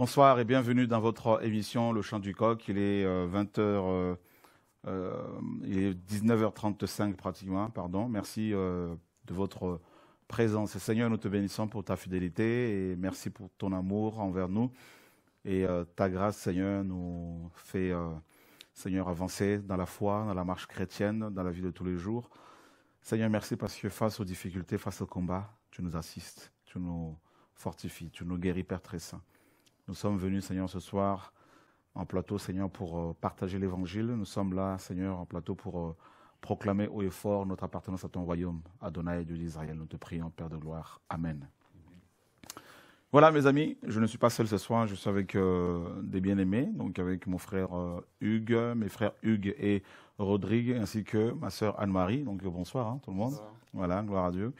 Bonsoir et bienvenue dans votre émission Le Chant du Coq. Il est 20h, euh, il est 19h35 pratiquement, pardon. Merci de votre présence. Seigneur, nous te bénissons pour ta fidélité et merci pour ton amour envers nous. Et ta grâce, Seigneur, nous fait, Seigneur, avancer dans la foi, dans la marche chrétienne, dans la vie de tous les jours. Seigneur, merci parce que face aux difficultés, face au combat, tu nous assistes, tu nous fortifies, tu nous guéris, Père très saint. Nous sommes venus, Seigneur, ce soir en plateau, Seigneur, pour euh, partager l'évangile. Nous sommes là, Seigneur, en plateau pour euh, proclamer haut et fort notre appartenance à ton royaume, Adonai, Dieu d'Israël. Nous te prions, Père de gloire. Amen. Voilà, mes amis, je ne suis pas seul ce soir, je suis avec euh, des bien-aimés, donc avec mon frère Hugues, mes frères Hugues et Rodrigue, ainsi que ma sœur Anne-Marie. Donc bonsoir hein, tout le monde. Voilà, gloire à Dieu.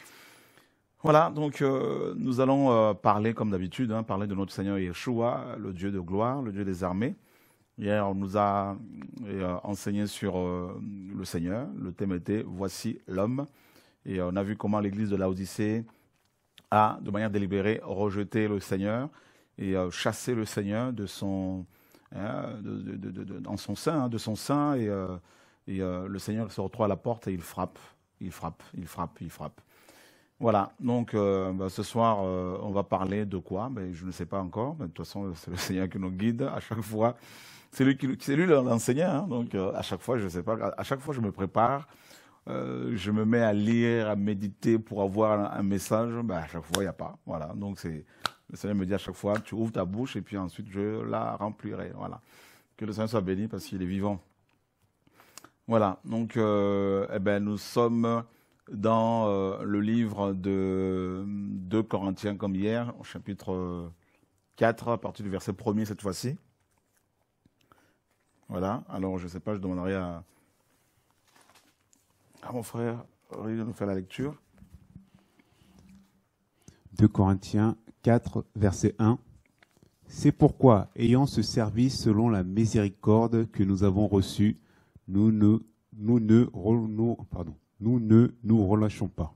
Voilà, donc euh, nous allons euh, parler comme d'habitude, hein, parler de notre Seigneur Yeshua, le Dieu de gloire, le Dieu des armées. Hier, on nous a euh, enseigné sur le Seigneur. Le thème était Voici l'homme. Et on a vu comment l'Église de l'Odyssée a, de manière délibérée, rejeté le Seigneur et chassé le Seigneur de son, hein, sein, hein, de son sein. Et le Seigneur se retrouve à la porte et il frappe, il frappe, il frappe, il frappe. Voilà, donc euh, bah, ce soir, euh, on va parler de quoi? Ben, Je ne sais pas encore, mais de toute façon, c'est le Seigneur qui nous guide à chaque fois. C'est lui, lui l'enseignant, hein, donc euh, à chaque fois, je ne sais pas, à chaque fois, je me prépare, je me mets à lire, à méditer pour avoir un, message, ben, à chaque fois, il n'y a pas. Voilà, donc le Seigneur me dit à chaque fois, tu ouvres ta bouche et puis ensuite, je la remplirai. Voilà. Que le Seigneur soit béni parce qu'il est vivant. Voilà, donc eh ben, nous sommes dans euh, le livre de 2 Corinthiens comme hier, au chapitre 4, à partir du verset 1 cette fois-ci. Voilà, alors je ne sais pas, je demanderai à, mon frère de nous faire la lecture. 2 Corinthiens 4, verset 1. C'est pourquoi, ayant ce service selon la miséricorde que nous avons reçu, nous ne, nous ne, nous, pardon, nous ne nous relâchons pas.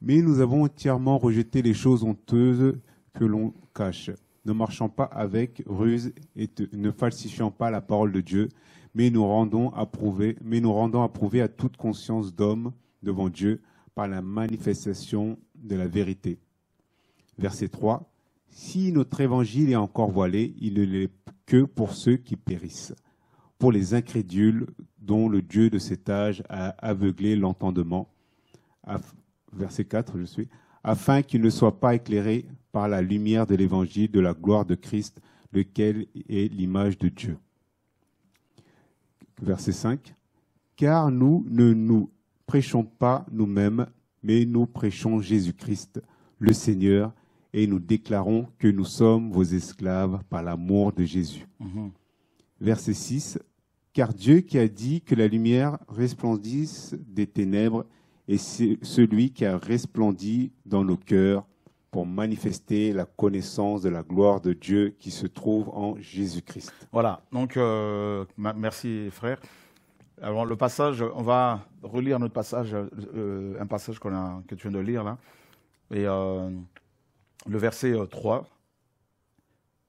Mais nous avons entièrement rejeté les choses honteuses que l'on cache, ne marchant pas avec ruse et ne falsifiant pas la parole de Dieu, mais nous rendons approuvé, mais nous rendons à toute conscience d'homme devant Dieu par la manifestation de la vérité. Verset 3. Si notre évangile est encore voilé, il ne l'est que pour ceux qui périssent pour les incrédules dont le Dieu de cet âge a aveuglé l'entendement. Verset 4, je suis. Afin qu'ils ne soient pas éclairés par la lumière de l'évangile de la gloire de Christ, lequel est l'image de Dieu. Verset 5. Car nous ne nous prêchons pas nous-mêmes, mais nous prêchons Jésus-Christ, le Seigneur, et nous déclarons que nous sommes vos esclaves par l'amour de Jésus. Mm-hmm. Verset 6 car Dieu qui a dit que la lumière resplendisse des ténèbres est celui qui a resplendi dans nos cœurs pour manifester la connaissance de la gloire de Dieu qui se trouve en Jésus-Christ. Voilà, donc euh, merci frère. Alors le passage, on va relire notre passage, euh, un passage a, que tu viens de lire là. Et euh, le verset 3,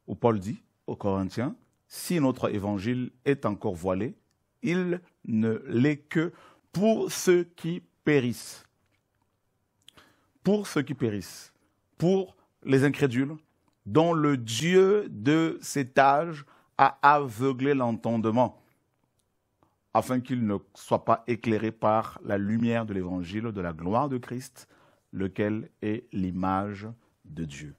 où Paul dit aux Corinthiens, si notre évangile est encore voilé, il ne l'est que pour ceux qui périssent. Pour ceux qui périssent. Pour les incrédules, dont le Dieu de cet âge a aveuglé l'entendement, afin qu'ils ne soient pas éclairés par la lumière de l'évangile de la gloire de Christ, lequel est l'image de Dieu.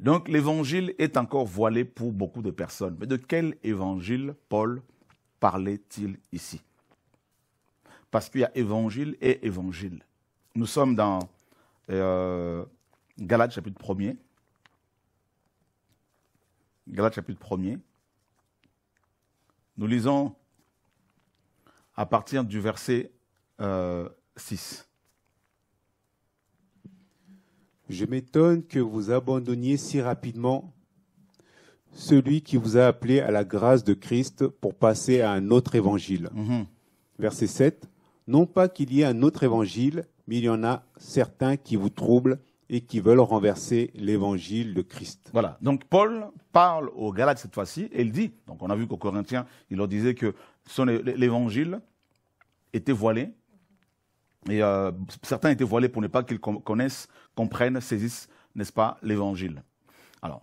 Donc l'évangile est encore voilé pour beaucoup de personnes. Mais de quel évangile Paul parlait-il ici? Parce qu'il y a évangile et évangile. Nous sommes dans euh, Galates chapitre 1er. Galates chapitre 1er. Nous lisons à partir du verset 6. Euh, Je m'étonne que vous abandonniez si rapidement celui qui vous a appelé à la grâce de Christ pour passer à un autre évangile. Mhm. Verset 7. Non pas qu'il y ait un autre évangile, mais il y en a certains qui vous troublent et qui veulent renverser l'évangile de Christ. Voilà. Donc Paul parle aux Galates cette fois-ci et il dit, donc on a vu qu'aux Corinthiens, il leur disait que son- l'évangile était voilé. Et euh, certains étaient voilés pour ne pas qu'ils con- connaissent, comprennent, saisissent, n'est-ce pas, l'évangile. Alors,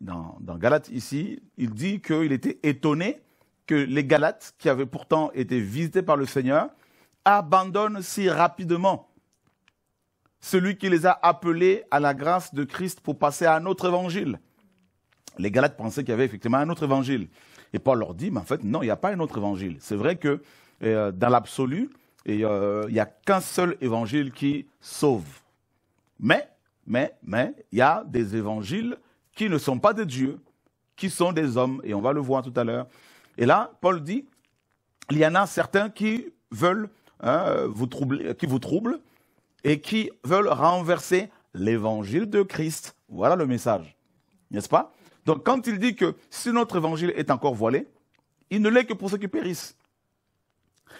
dans, dans Galates ici, il dit qu'il était étonné que les Galates, qui avaient pourtant été visités par le Seigneur, abandonnent si rapidement celui qui les a appelés à la grâce de Christ pour passer à un autre évangile. Les Galates pensaient qu'il y avait effectivement un autre évangile. Et Paul leur dit, mais en fait, non, il n'y a pas un autre évangile. C'est vrai que euh, dans l'absolu, et, euh, il n'y a qu'un seul évangile qui sauve. Mais, mais, mais, il y a des évangiles qui ne sont pas de Dieu, qui sont des hommes, et on va le voir tout à l'heure. Et là, Paul dit, il y en a certains qui veulent hein, vous troubler, qui vous troublent et qui veulent renverser l'évangile de Christ. Voilà le message, n'est-ce pas? Donc quand il dit que si notre évangile est encore voilé, il ne l'est que pour ceux qui périssent.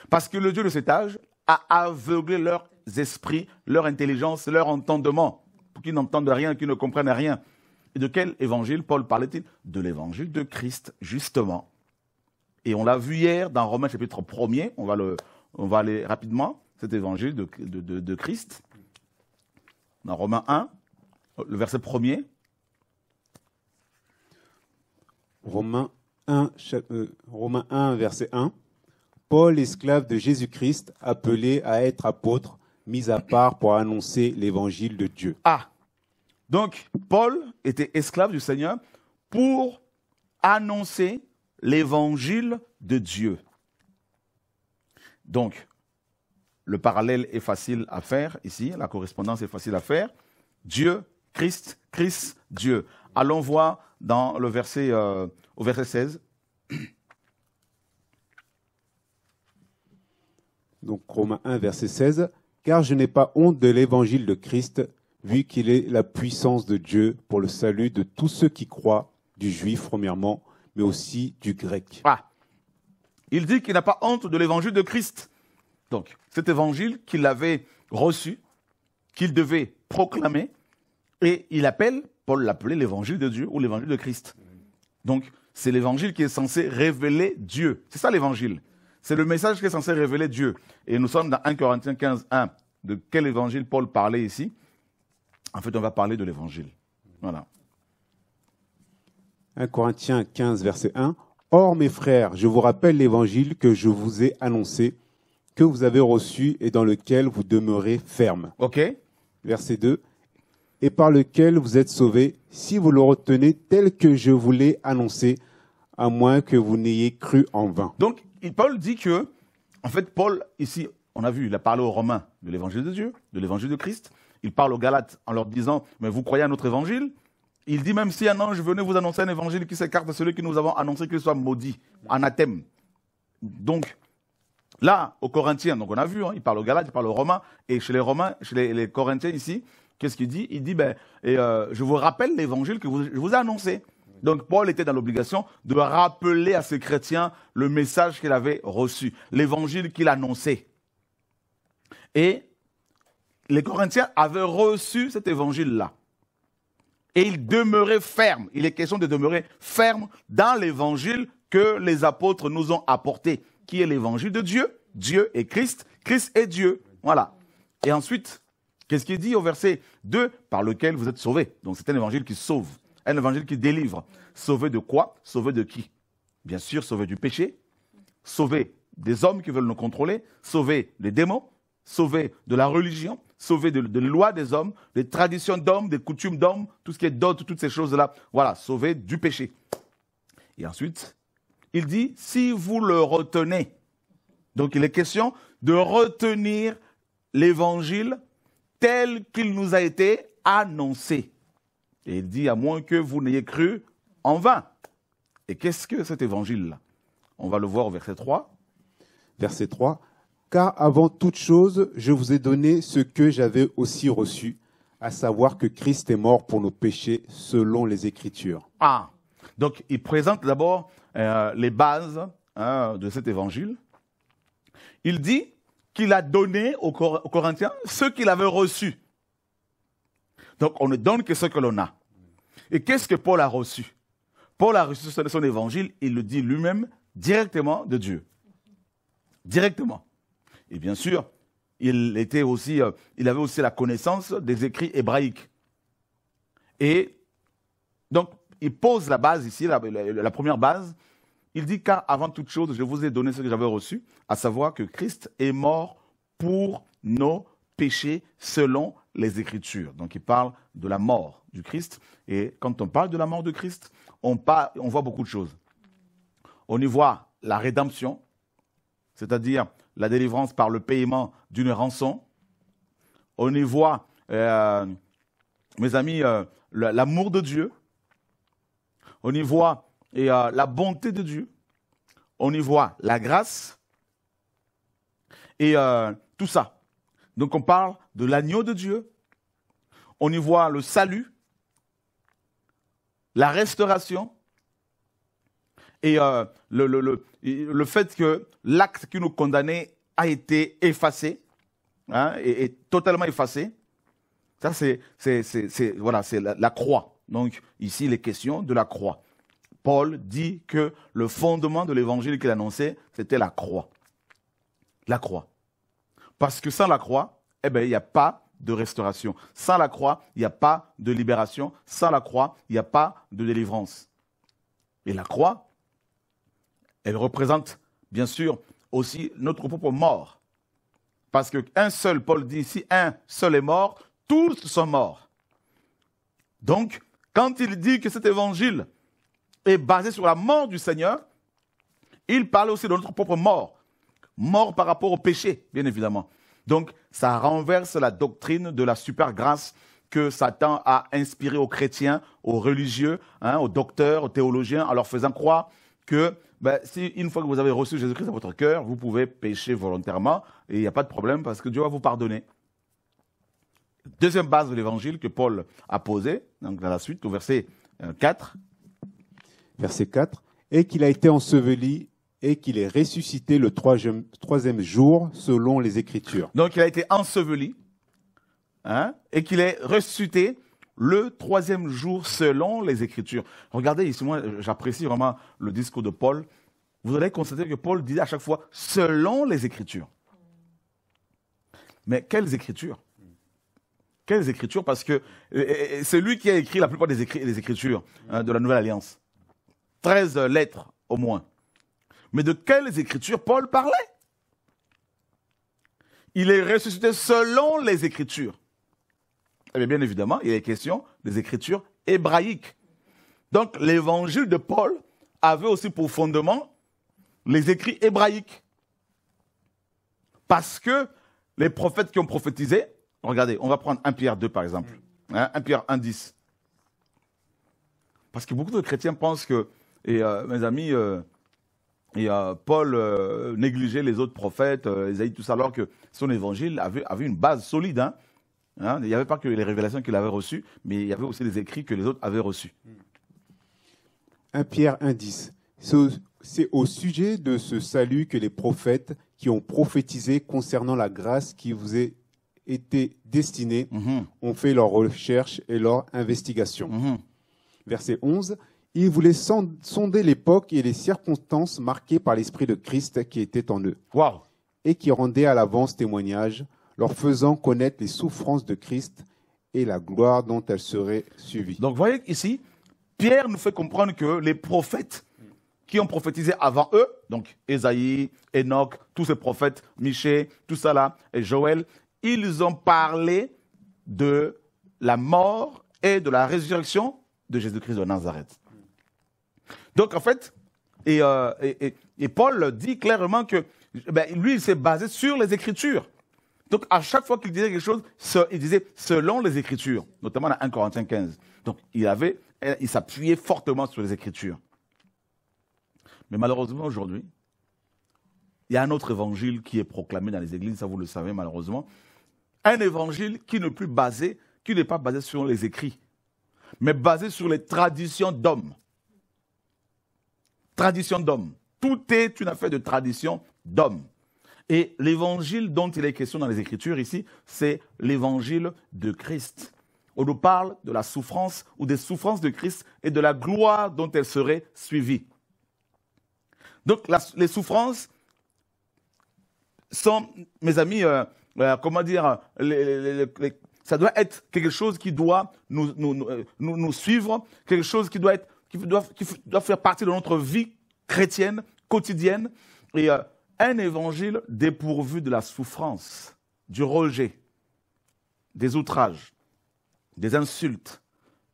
Parce que le Dieu de cet âge a aveuglé leurs esprits, leur intelligence, leur entendement, pour qu'ils n'entendent rien, qu'ils ne comprennent rien. Et de quel évangile Paul parlait-il? De l'évangile de Christ, justement. Et on l'a vu hier dans Romains chapitre 1er, on va, le, on va aller rapidement, cet évangile de, de, de, Christ. Dans Romains 1, le verset 1er. Romains 1, cha- euh, Romains 1, verset 1. Paul, esclave de Jésus-Christ, appelé à être apôtre, mis à part pour annoncer l'évangile de Dieu. Ah, donc Paul était esclave du Seigneur pour annoncer l'évangile de Dieu. Donc, le parallèle est facile à faire ici, la correspondance est facile à faire. Dieu, Christ, Christ, Dieu. Allons voir dans le verset, euh, au verset 16. Donc Romains 1, verset 16. Car je n'ai pas honte de l'évangile de Christ, vu qu'il est la puissance de Dieu pour le salut de tous ceux qui croient, du juif premièrement, mais aussi du grec. Ah, il dit qu'il n'a pas honte de l'évangile de Christ. Donc, cet évangile qu'il avait reçu, qu'il devait proclamer, et il appelle, Paul l'appelait l'évangile de Dieu ou l'évangile de Christ. Donc, c'est l'évangile qui est censé révéler Dieu. C'est ça l'évangile. C'est le message qui est censé révéler Dieu. Et nous sommes dans 1 Corinthiens 15, 1. De quel évangile Paul parlait ici? En fait, on va parler de l'évangile. Voilà. 1 Corinthiens 15, verset 1. Or, mes frères, je vous rappelle l'évangile que je vous ai annoncé, que vous avez reçu et dans lequel vous demeurez ferme. OK Verset 2. Et par lequel vous êtes sauvés, si vous le retenez tel que je vous l'ai annoncé, à moins que vous n'ayez cru en vain. Donc, Paul dit que, en fait, Paul, ici, on a vu, il a parlé aux Romains de l'évangile de Dieu, de l'évangile de Christ. Il parle aux Galates en leur disant, mais vous croyez à notre évangile? Il dit, même si un ange venait vous annoncer un évangile qui s'écarte de celui que nous avons annoncé qu'il soit maudit, anathème. Donc, là, aux Corinthiens, donc on a vu, hein, il parle aux Galates, il parle aux Romains, et chez les Romains, chez les, les Corinthiens ici, qu'est-ce qu'il dit? Il dit, ben, et, euh, je vous rappelle l'évangile que vous- je vous ai annoncé. Donc Paul était dans l'obligation de rappeler à ces chrétiens le message qu'il avait reçu, l'évangile qu'il annonçait. Et les Corinthiens avaient reçu cet évangile-là. Et ils demeuraient fermes. Il est question de demeurer fermes dans l'évangile que les apôtres nous ont apporté, qui est l'évangile de Dieu. Dieu est Christ, Christ est Dieu. Voilà. Et ensuite, qu'est-ce qu'il dit au verset 2 Par lequel vous êtes sauvés. Donc c'est un évangile qui sauve, un évangile qui délivre. Sauvé de quoi? Sauvé de qui? Bien sûr, sauvé du péché, sauvé des hommes qui veulent nous contrôler, sauvé des démons, sauvé de la religion, sauvé de, lois des hommes, des traditions d'hommes, des coutumes d'hommes, tout ce qui est dot, toutes ces choses-là. Voilà, sauvé du péché. Et ensuite, il dit, si vous le retenez, donc il est question de retenir l'évangile tel qu'il nous a été annoncé. Et il dit, à moins que vous n'ayez cru en vain. Et qu'est-ce que cet évangile-là? On va le voir au verset 3. Verset 3. Car avant toute chose, je vous ai donné ce que j'avais aussi reçu, à savoir que Christ est mort pour nos péchés selon les Écritures. Ah, donc il présente d'abord euh, les bases hein, de cet évangile. Il dit qu'il a donné aux, Cor- aux Corinthiens ce qu'il avait reçu. Donc on ne donne que ce que l'on a. Et qu'est-ce que Paul a reçu? Paul a reçu son évangile, il le dit lui-même, directement de Dieu. Directement. Et bien sûr, il, était aussi, euh, il avait aussi la connaissance des écrits hébraïques. Et donc, il pose la base ici, la, première base. Il dit car avant toute chose, je vous ai donné ce que j'avais reçu, à savoir que Christ est mort pour nos péchés selon les Écritures. Donc il parle de la mort du Christ. Et quand on parle de la mort de Christ, on, on voit beaucoup de choses. On y voit la rédemption, c'est-à-dire la délivrance par le paiement d'une rançon. On y voit, euh, mes amis, euh, l'amour de Dieu. On y voit et, euh, la bonté de Dieu. On y voit la grâce. Et tout ça. Donc on parle de l'agneau de Dieu. On y voit le salut, la restauration et le, le, le fait que l'acte qui nous condamnait a été effacé, hein, et, totalement effacé. Ça, c'est voilà, la, la croix. Donc, ici, les questions de la croix. Paul dit que le fondement de l'évangile qu'il annonçait, c'était la croix. La croix. Parce que sans la croix, eh ben, il n'y a pas de restauration. Sans la croix, il n'y a pas de libération. Sans la croix, il n'y a pas de délivrance. Et la croix, elle représente, bien sûr, aussi notre propre mort. Parce qu'un seul, Paul dit si un seul est mort, tous sont morts. Donc, quand il dit que cet évangile est basé sur la mort du Seigneur, il parle aussi de notre propre mort. Mort par rapport au péché, bien évidemment. Donc, ça renverse la doctrine de la super grâce que Satan a inspiré aux chrétiens, aux religieux, hein, aux docteurs, aux théologiens, en leur faisant croire que ben, une fois que vous avez reçu Jésus-Christ dans votre cœur, vous pouvez pécher volontairement et il n'y a pas de problème parce que Dieu va vous pardonner. Deuxième base de l'évangile que Paul a posée, donc dans la suite, au verset 4. Euh, verset 4. Et qu'il a été enseveli et qu'il est ressuscité le troisième, jour selon les Écritures. Donc il a été enseveli hein, et qu'il est ressuscité le troisième jour selon les Écritures. Regardez ici, moi j'apprécie vraiment le discours de Paul. Vous allez constater que Paul disait à chaque fois selon les Écritures. Mais quelles Écritures? Quelles Écritures? Parce que c'est lui qui a écrit la plupart des, Écritures hein, de la Nouvelle Alliance. 13 lettres au moins. Mais de quelles Écritures Paul parlait? Il est ressuscité selon les Écritures. Eh bien, évidemment, il est question des écritures hébraïques. Donc, l'évangile de Paul avait aussi pour fondement les écrits hébraïques. Parce que les prophètes qui ont prophétisé, regardez, on va prendre 1 Pierre 2 par exemple, 1 hein, Pierre 1, 10. Parce que beaucoup de chrétiens pensent que, et euh, mes amis, euh, et, euh, Paul négligeait les autres prophètes, Isaïe, tout ça, alors que son évangile avait, avait une base solide. Hein. Hein, il n'y avait pas que les révélations qu'il avait reçues, mais il y avait aussi les écrits que les autres avaient reçus. 1 Pierre 1,10. C'est au sujet de ce salut que les prophètes qui ont prophétisé concernant la grâce qui vous a été destinée mhm. ont fait leurs recherches et leurs investigations. Mhm. Verset 11. Ils voulaient sonder l'époque et les circonstances marquées par l'Esprit de Christ qui était en eux. Et qui rendaient à l'avance témoignage leur faisant connaître les souffrances de Christ et la gloire dont elles seraient suivies. Donc, vous voyez ici, Pierre nous fait comprendre que les prophètes qui ont prophétisé avant eux, donc Ésaïe, Enoch, tous ces prophètes, Michée, tout ça là, et Joël, ils ont parlé de la mort et de la résurrection de Jésus-Christ de Nazareth. Donc en fait, et, euh, Paul dit clairement que ben, lui, il s'est basé sur les Écritures. Donc, à chaque fois qu'il disait quelque chose, il disait selon les Écritures, notamment dans 1 Corinthiens 15. Donc, il il s'appuyait fortement sur les Écritures. Mais malheureusement, aujourd'hui, il y a un autre évangile qui est proclamé dans les églises, ça vous le savez malheureusement. Un évangile qui n'est plus basé, qui n'est pas basé sur les écrits, mais basé sur les traditions d'hommes. Tradition d'hommes. Tout est une affaire de tradition d'hommes. Et l'évangile dont il est question dans les Écritures ici, c'est l'évangile de Christ. on nous parle de la souffrance ou des souffrances de Christ et de la gloire dont elle serait suivie. Donc les souffrances sont, mes amis, euh, euh, comment dire, ça doit être quelque chose qui doit nous, nous, suivre, quelque chose qui doit, être, qui, doit, faire partie de notre vie chrétienne, quotidienne, et un évangile dépourvu de la souffrance, du rejet, des outrages, des insultes,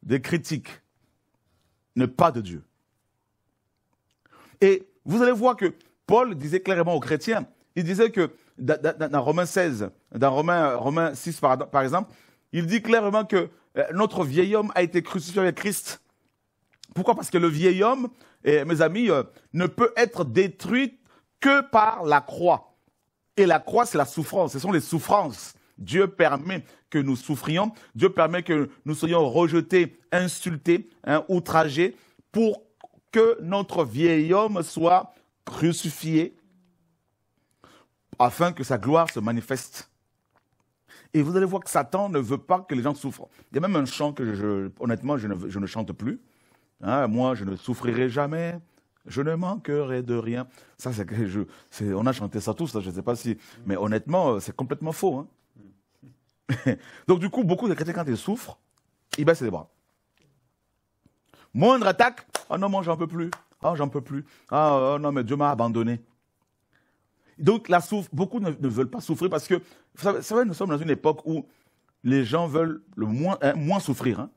des critiques, n'est pas de Dieu. Et vous allez voir que Paul disait clairement aux chrétiens, il disait que dans, Romains 16, dans Romains, Romains 6 par, exemple, il dit clairement que euh, notre vieil homme a été crucifié avec Christ. Pourquoi? Parce que le vieil homme, mes amis, euh, ne peut être détruit que par la croix. Et la croix, c'est la souffrance, ce sont les souffrances. Dieu permet que nous souffrions, Dieu permet que nous soyons rejetés, insultés, hein, outragés, pour que notre vieil homme soit crucifié, afin que sa gloire se manifeste. Et vous allez voir que Satan ne veut pas que les gens souffrent. Il y a même un chant que, je, honnêtement, je ne, chante plus. Hein, moi, je ne souffrirai jamais. Je ne manquerai de rien. Ça, c'est, on a chanté ça tous, je ne sais pas si. Mais honnêtement, c'est complètement faux. Hein. Donc du coup, beaucoup de chrétiens, quand ils souffrent, ils baissent les bras. Moindre attaque, ah non, moi j'en peux plus. Ah, j'en peux plus. Oh, non, mais Dieu m'a abandonné. Donc la souffre, beaucoup ne, veulent pas souffrir parce que, vous savez, nous sommes dans une époque où les gens veulent le moins, hein, moins souffrir. Hein.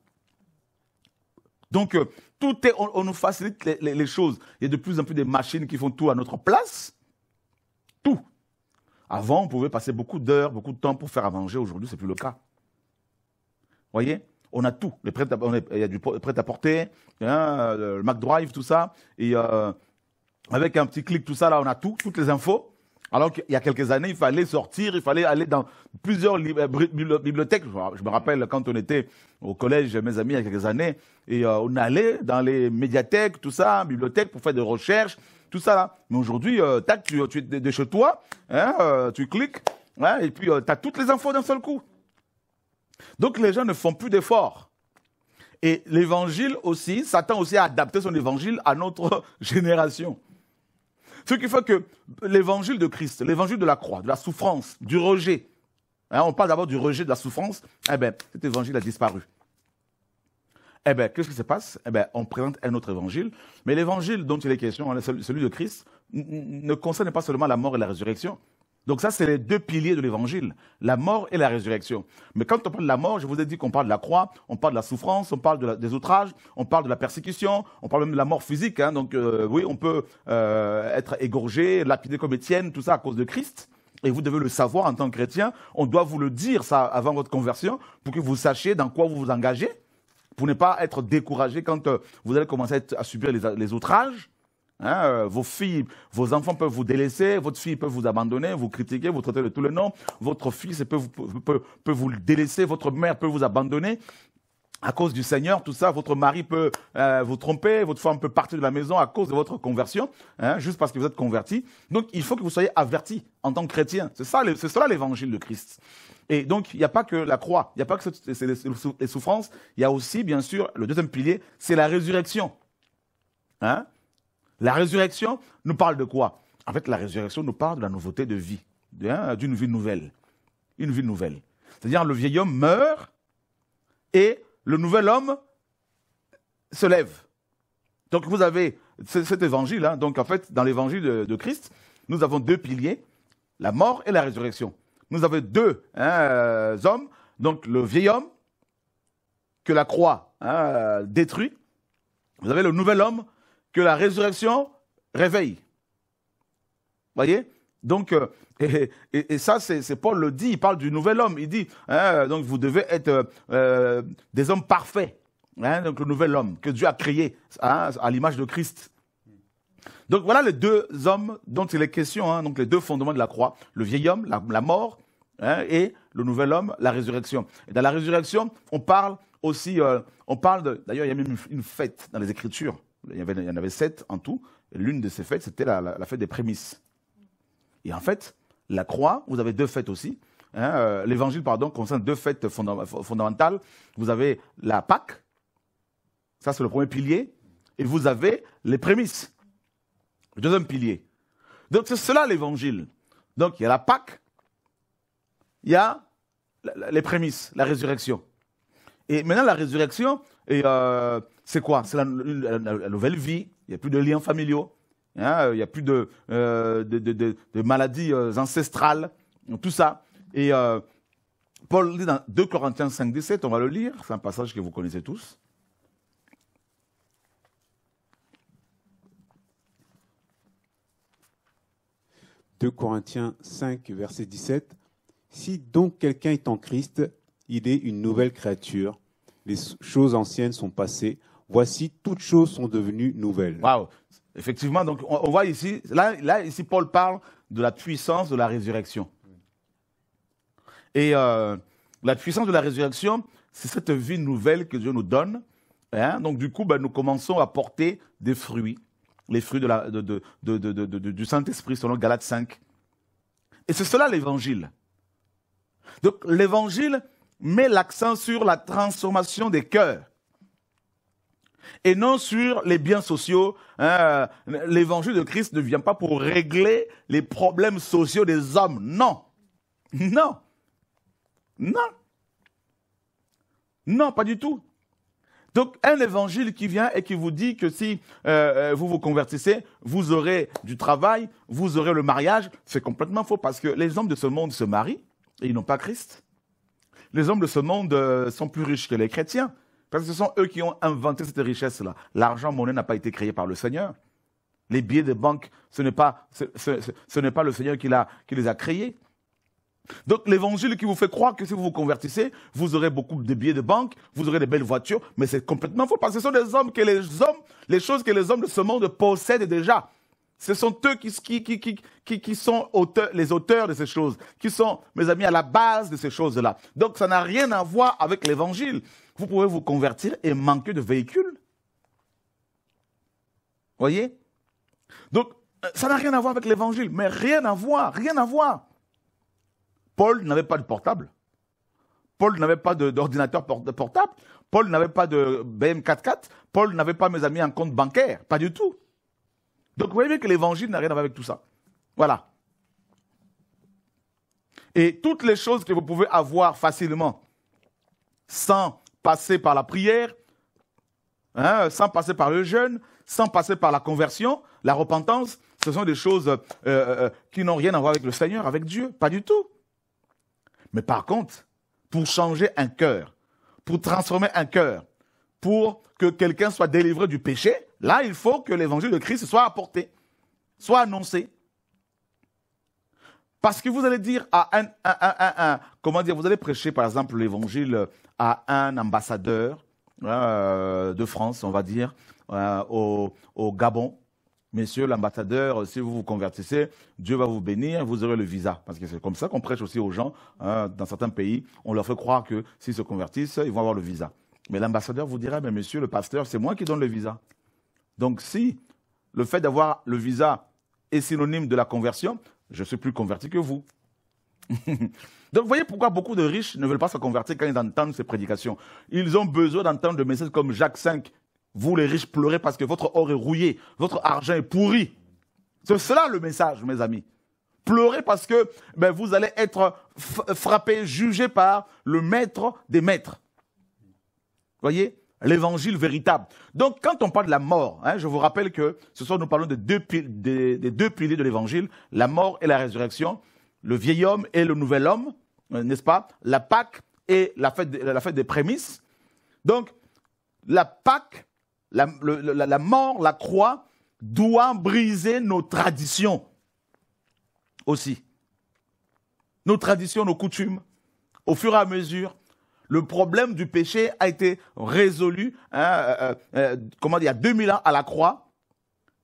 Donc euh, tout est, on, nous facilite les, choses. Il y a de plus en plus de machines qui font tout à notre place. Tout. Avant, on pouvait passer beaucoup d'heures, beaucoup de temps pour faire à. Aujourd'hui, ce n'est plus le cas. Vous voyez? On a tout. Il y a du prêt-à-porter, hein, le McDrive, tout ça. Et euh, avec un petit clic, tout ça, là, on a tout, toutes les infos. Alors qu'il y a quelques années, il fallait sortir, il fallait aller dans plusieurs euh, bibliothèques. Je me rappelle quand on était au collège, mes amis, il y a quelques années, et euh, on allait dans les médiathèques, tout ça, bibliothèques, pour faire des recherches tout ça là. Mais aujourd'hui, euh, tac, tu, tu es de chez toi, hein, tu cliques, hein, et puis tu as toutes les infos d'un seul coup. Donc les gens ne font plus d'efforts. Et l'évangile aussi, Satan aussi a adapté son évangile à notre génération. Ce qui fait que l'évangile de Christ, l'évangile de la croix, de la souffrance, du rejet, hein, on parle d'abord du rejet de la souffrance, eh bien, cet évangile a disparu. Eh bien, qu'est-ce qui se passe? Eh bien, on présente un autre évangile, mais l'évangile dont il est question, hein, celui de Christ, ne concerne pas seulement la mort et la résurrection. Donc ça, c'est les deux piliers de l'évangile, la mort et la résurrection. Mais quand on parle de la mort, je vous ai dit qu'on parle de la croix, on parle de la souffrance, on parle des outrages, on parle de la persécution, on parle même de la mort physique. Hein. donc euh, oui, on peut euh, être égorgé, lapidé comme Étienne, tout ça à cause de Christ. Et vous devez le savoir en tant que chrétien. On doit vous le dire ça avant votre conversion pour que vous sachiez dans quoi vous vous engagez pour ne pas être découragé quand euh, vous allez commencer à, subir les, outrages. Hein, euh, vos filles, vos enfants peuvent vous délaisser, votre fille peut vous abandonner, vous critiquer, vous traiter de tous les noms, votre fils peut vous, peut, vous délaisser, votre mère peut vous abandonner à cause du Seigneur, tout ça, votre mari peut euh, vous tromper, votre femme peut partir de la maison à cause de votre conversion, hein, juste parce que vous êtes converti. Donc, il faut que vous soyez avertis en tant que chrétien. C'est ça, c'est cela l'évangile de Christ. Et donc, il n'y a pas que la croix, il n'y a pas que les souffrances, il y a aussi, bien sûr, le deuxième pilier, c'est la résurrection. Hein? La résurrection nous parle de quoi? En fait, la résurrection nous parle de la nouveauté de vie, hein, d'une vie nouvelle. Une vie nouvelle. C'est-à-dire, le vieil homme meurt et le nouvel homme se lève. Donc, vous avez cet évangile. Hein. donc, en fait, dans l'évangile de Christ, nous avons deux piliers, la mort et la résurrection nous avons deux hein, euh, hommes, donc le vieil homme que la croix détruit, vous avez le nouvel homme que la résurrection réveille. Voyez? Donc, euh, et, ça, c'est Paul le dit, il parle du nouvel homme. Il dit, hein, donc vous devez être euh, des hommes parfaits. donc le nouvel homme que Dieu a créé à l'image de Christ. Donc voilà les deux hommes dont il est question, hein, donc les deux fondements de la croix, le vieil homme, la, mort, hein, et le nouvel homme, la résurrection. Et dans la résurrection, on parle aussi, euh, on parle d'ailleurs il y a même une, fête dans les Écritures, il y, avait, il y en avait sept en tout, l'une de ces fêtes, c'était la, fête des prémices. Et en fait, la croix, vous avez deux fêtes aussi, hein, euh, l'évangile pardon, concerne deux fêtes fondamentales. Vous avez la Pâque, ça c'est le premier pilier, et vous avez les prémices, le deuxième pilier. Donc c'est cela l'évangile. Donc il y a la Pâque, il y a les prémices, la résurrection. Et maintenant la résurrection, euh, c'est quoi? C'est la, nouvelle vie, il n'y a plus de liens familiaux, hein, il n'y a plus de, euh, maladies euh, ancestrales, tout ça. Et Paul dit dans 2 Corinthiens 5, 17, on va le lire, c'est un passage que vous connaissez tous. 2 Corinthiens 5, verset 17. Si donc quelqu'un est en Christ, il est une nouvelle créature. Les choses anciennes sont passées. Voici, toutes choses sont devenues nouvelles. Waouh Effectivement, donc on, voit ici, là, là, ici, Paul parle de la puissance de la résurrection. Et euh, la puissance de la résurrection, c'est cette vie nouvelle que Dieu nous donne. Hein. Donc du coup, ben, nous commençons à porter des fruits les fruits du Saint-Esprit selon Galates 5. Et c'est cela l'évangile. Donc l'évangile met l'accent sur la transformation des cœurs et non sur les biens sociaux. Hein. L'évangile de Christ ne vient pas pour régler les problèmes sociaux des hommes. Non. Non. Non. Non, pas du tout. Donc un évangile qui vient et qui vous dit que si euh, euh, vous vous convertissez, vous aurez du travail, vous aurez le mariage, c'est complètement faux parce que les hommes de ce monde se marient et ils n'ont pas Christ. Les hommes de ce monde euh, sont plus riches que les chrétiens parce que ce sont eux qui ont inventé cette richesse-là. L'argent monnaie n'a pas été créé par le Seigneur. Les billets de banque, ce n'est pas, ce, n'est pas le Seigneur qui, qui les a créés. Donc l'évangile qui vous fait croire que si vous vous convertissez, vous aurez beaucoup de billets de banque, vous aurez des belles voitures, mais c'est complètement faux parce que ce sont des hommes que les hommes, les choses que les hommes de ce monde possèdent déjà. Ce sont eux qui, qui, qui, qui, sont auteurs, les auteurs de ces choses, qui sont, mes amis, à la base de ces choses-là. Donc ça n'a rien à voir avec l'évangile. Vous pouvez vous convertir et manquer de véhicules. Voyez? Donc ça n'a rien à voir avec l'évangile, mais rien à voir, rien à voir. Paul n'avait pas de portable. Paul n'avait pas d'ordinateur portable. Paul n'avait pas de BM44. Paul n'avait pas, mes amis, un compte bancaire. Pas du tout. Donc vous voyez que l'évangile n'a rien à voir avec tout ça. Voilà. Et toutes les choses que vous pouvez avoir facilement sans passer par la prière, hein, sans passer par le jeûne, sans passer par la conversion, la repentance, ce sont des choses euh, euh, qui n'ont rien à voir avec le Seigneur, avec Dieu. Pas du tout. Mais par contre, pour changer un cœur, pour transformer un cœur, pour que quelqu'un soit délivré du péché, là, il faut que l'évangile de Christ soit apporté, soit annoncé. Parce que vous allez dire à un, comment dire, vous allez prêcher par exemple l'évangile à un ambassadeur euh, de France, on va dire, euh, au Gabon, Messieurs l'ambassadeur, si vous vous convertissez, Dieu va vous bénir, vous aurez le visa. Parce que c'est comme ça qu'on prêche aussi aux gens. Hein, dans certains pays, on leur fait croire que s'ils se convertissent, ils vont avoir le visa. Mais l'ambassadeur vous dira, mais monsieur le pasteur, c'est moi qui donne le visa. Donc si le fait d'avoir le visa est synonyme de la conversion, je suis plus converti que vous. Donc, vous voyez pourquoi beaucoup de riches ne veulent pas se convertir quand ils entendent ces prédications. Ils ont besoin d'entendre des messages comme Jacques V vous les riches pleurez parce que votre or est rouillé, votre argent est pourri. C'est cela le message, mes amis. Pleurez parce que ben, vous allez être frappé, jugé par le maître des maîtres. Voyez? L'évangile véritable. Donc, quand on parle de la mort, hein, je vous rappelle que ce soir, nous parlons des deux, des, deux piliers de l'évangile, la mort et la résurrection, le vieil homme et le nouvel homme, euh, n'est-ce pas? La Pâque et la fête, des prémices. Donc, la Pâque la, mort, la croix, doit briser nos traditions aussi. Nos traditions, nos coutumes. Au fur et à mesure, le problème du péché a été résolu, hein, euh, euh, comment dire, il y a 2000 ans à la croix.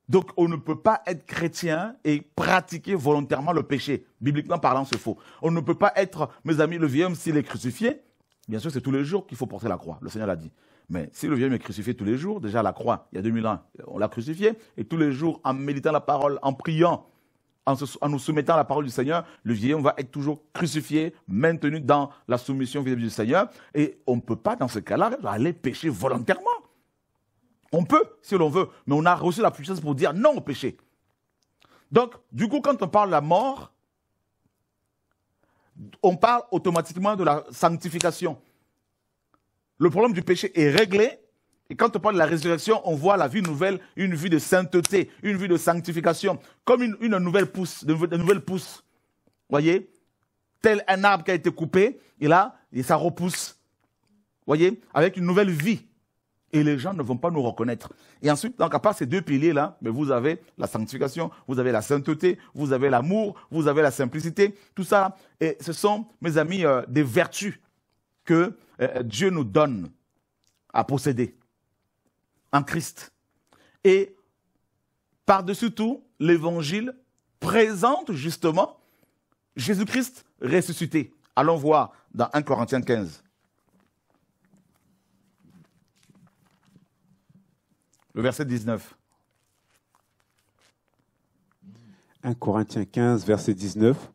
Donc, on ne peut pas être chrétien et pratiquer volontairement le péché. Bibliquement parlant, c'est faux. On ne peut pas être, mes amis, le vieil homme s'il est crucifié. Bien sûr, c'est tous les jours qu'il faut porter la croix. Le Seigneur l'a dit. Mais si le vieux est crucifié tous les jours, déjà la croix, il y a 2000 ans, on l'a crucifié, et tous les jours, en méditant la parole, en priant, en, nous soumettant à la parole du Seigneur, le vieil homme va être toujours crucifié, maintenu dans la soumission vis-à-vis du Seigneur. Et on ne peut pas, dans ce cas-là, aller pécher volontairement. On peut, si l'on veut, mais on a reçu la puissance pour dire non au péché. Donc, du coup, quand on parle de la mort, on parle automatiquement de la sanctification. Le problème du péché est réglé. Et quand on parle de la résurrection, on voit la vie nouvelle, une vie de sainteté, une vie de sanctification, comme une, nouvelle pousse, de, nouvelle pousse. Voyez? Tel un arbre qui a été coupé, et là, et ça repousse. Voyez? Avec une nouvelle vie. Et les gens ne vont pas nous reconnaître. Et ensuite, donc, à part ces deux piliers-là, mais vous avez la sanctification, vous avez la sainteté, vous avez l'amour, vous avez la simplicité. Tout ça, et ce sont, mes amis, euh, des vertus que euh, Dieu nous donne à posséder en Christ. Et par-dessus tout, l'évangile présente justement Jésus-Christ ressuscité. Allons voir dans 1 Corinthiens 15. Le verset 19. 1 Corinthiens 15, verset 19.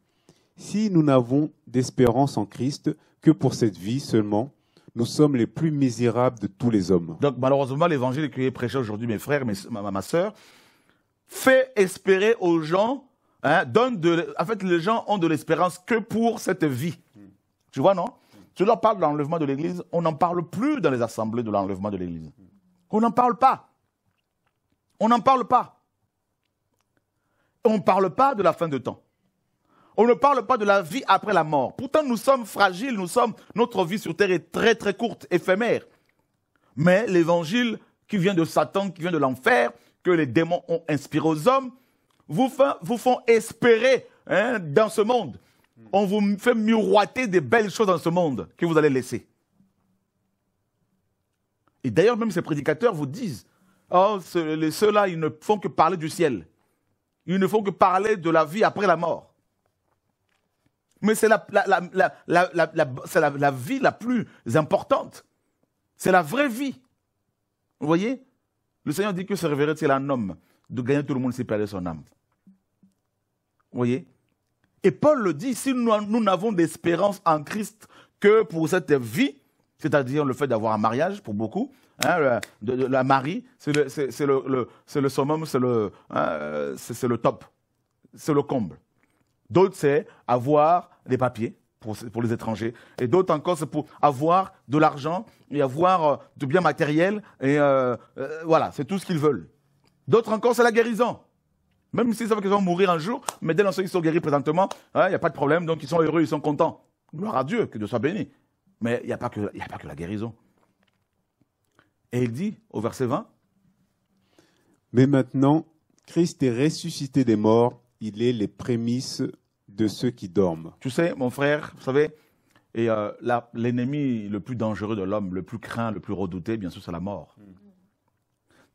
Si nous n'avons d'espérance en Christ que pour cette vie seulement, nous sommes les plus misérables de tous les hommes. Donc malheureusement, l'évangile qui est prêché aujourd'hui, mes frères, mes, ma, ma soeur, fait espérer aux gens, hein, donne de, en fait, les gens ont de l'espérance que pour cette vie. Tu vois, non? Tu leur parles de l'enlèvement de l'Église, on n'en parle plus dans les assemblées de l'enlèvement de l'Église. On n'en parle pas. On n'en parle pas. On ne parle pas de la fin de temps. On ne parle pas de la vie après la mort. Pourtant, nous sommes fragiles, nous sommes, notre vie sur terre est très très courte, éphémère. Mais l'évangile qui vient de Satan, qui vient de l'enfer, que les démons ont inspiré aux hommes, vous, vous font espérer hein, dans ce monde. On vous fait miroiter des belles choses dans ce monde que vous allez laisser. Et d'ailleurs, même ces prédicateurs vous disent, oh, ceux-là, ils ne font que parler du ciel. Ils ne font que parler de la vie après la mort. Mais c'est la, vie la plus importante. C'est la vraie vie. Vous voyez? Le Seigneur dit que se révérerait-il un homme de gagner tout le monde s'il perdait son âme? Vous voyez? Et Paul le dit, si nous n'avons d'espérance en Christ que pour cette vie, c'est-à-dire le fait d'avoir un mariage pour beaucoup, hein, la Marie, c'est le, le, summum, c'est le, hein, c'est le top, c'est le comble. D'autres, c'est avoir des papiers pour, les étrangers. Et d'autres encore, c'est pour avoir de l'argent et avoir euh, du bien matériel. Et euh, euh, voilà, c'est tout ce qu'ils veulent. D'autres encore, c'est la guérison. Même s'ils savent qu'ils vont mourir un jour, mais dès l'instant qu'ils sont guéris présentement, il n'y a pas de problème, donc ils sont heureux, ils sont contents. Gloire à Dieu, que Dieu soit béni. Mais il n'y a pas que la guérison. Et il dit au verset 20, Mais maintenant, Christ est ressuscité des morts, il est les prémices de ceux qui dorment. Tu sais, mon frère, vous savez, et euh, l'ennemi le plus dangereux de l'homme, le plus craint, le plus redouté, bien sûr, c'est la mort.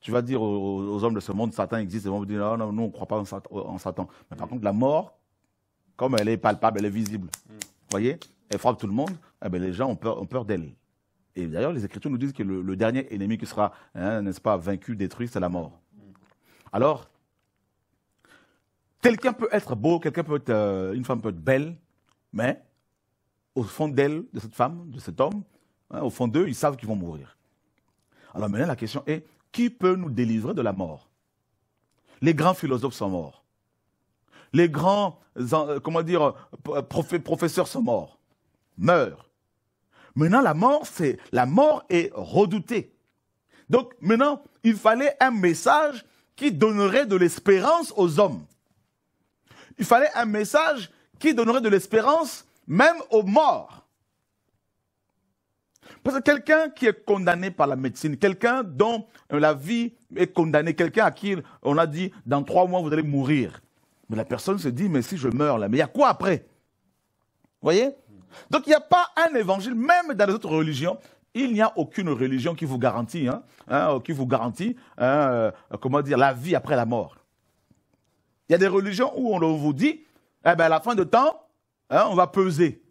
Tu vas dire aux, hommes de ce monde, Satan existe, ils vont vous dire, non, non, nous, on ne croit pas en Satan, Mais par contre, la mort, comme elle est palpable, elle est visible, vous voyez, elle frappe tout le monde, eh bien, les gens ont peur, ont peur d'elle. Et d'ailleurs, les Écritures nous disent que le, dernier ennemi qui sera, hein, n'est-ce pas, vaincu, détruit, c'est la mort. Alors, Quelqu'un peut être beau, quelqu'un peut être, euh, une femme peut être belle, mais au fond d'elle, de cette femme, de cet homme, hein, au fond d'eux, ils savent qu'ils vont mourir. Alors maintenant, la question est, qui peut nous délivrer de la mort? Les grands philosophes sont morts. Les grands, euh, comment dire, euh, professeurs sont morts, meurent. Maintenant, la mort, c'est la mort est redoutée. Donc maintenant, il fallait un message qui donnerait de l'espérance aux hommes il fallait un message qui donnerait de l'espérance même aux morts. Parce que quelqu'un qui est condamné par la médecine, quelqu'un dont la vie est condamnée, quelqu'un à qui on a dit dans trois mois vous allez mourir. Mais la personne se dit mais si je meurs là, mais il y a quoi après? Vous voyez? Donc il n'y a pas un évangile, même dans les autres religions, il n'y a aucune religion qui vous garantit, hein, hein qui vous garantit, hein, euh, comment dire, la vie après la mort. Il y a des religions où on vous dit, eh ben, à la fin de temps, on va peser.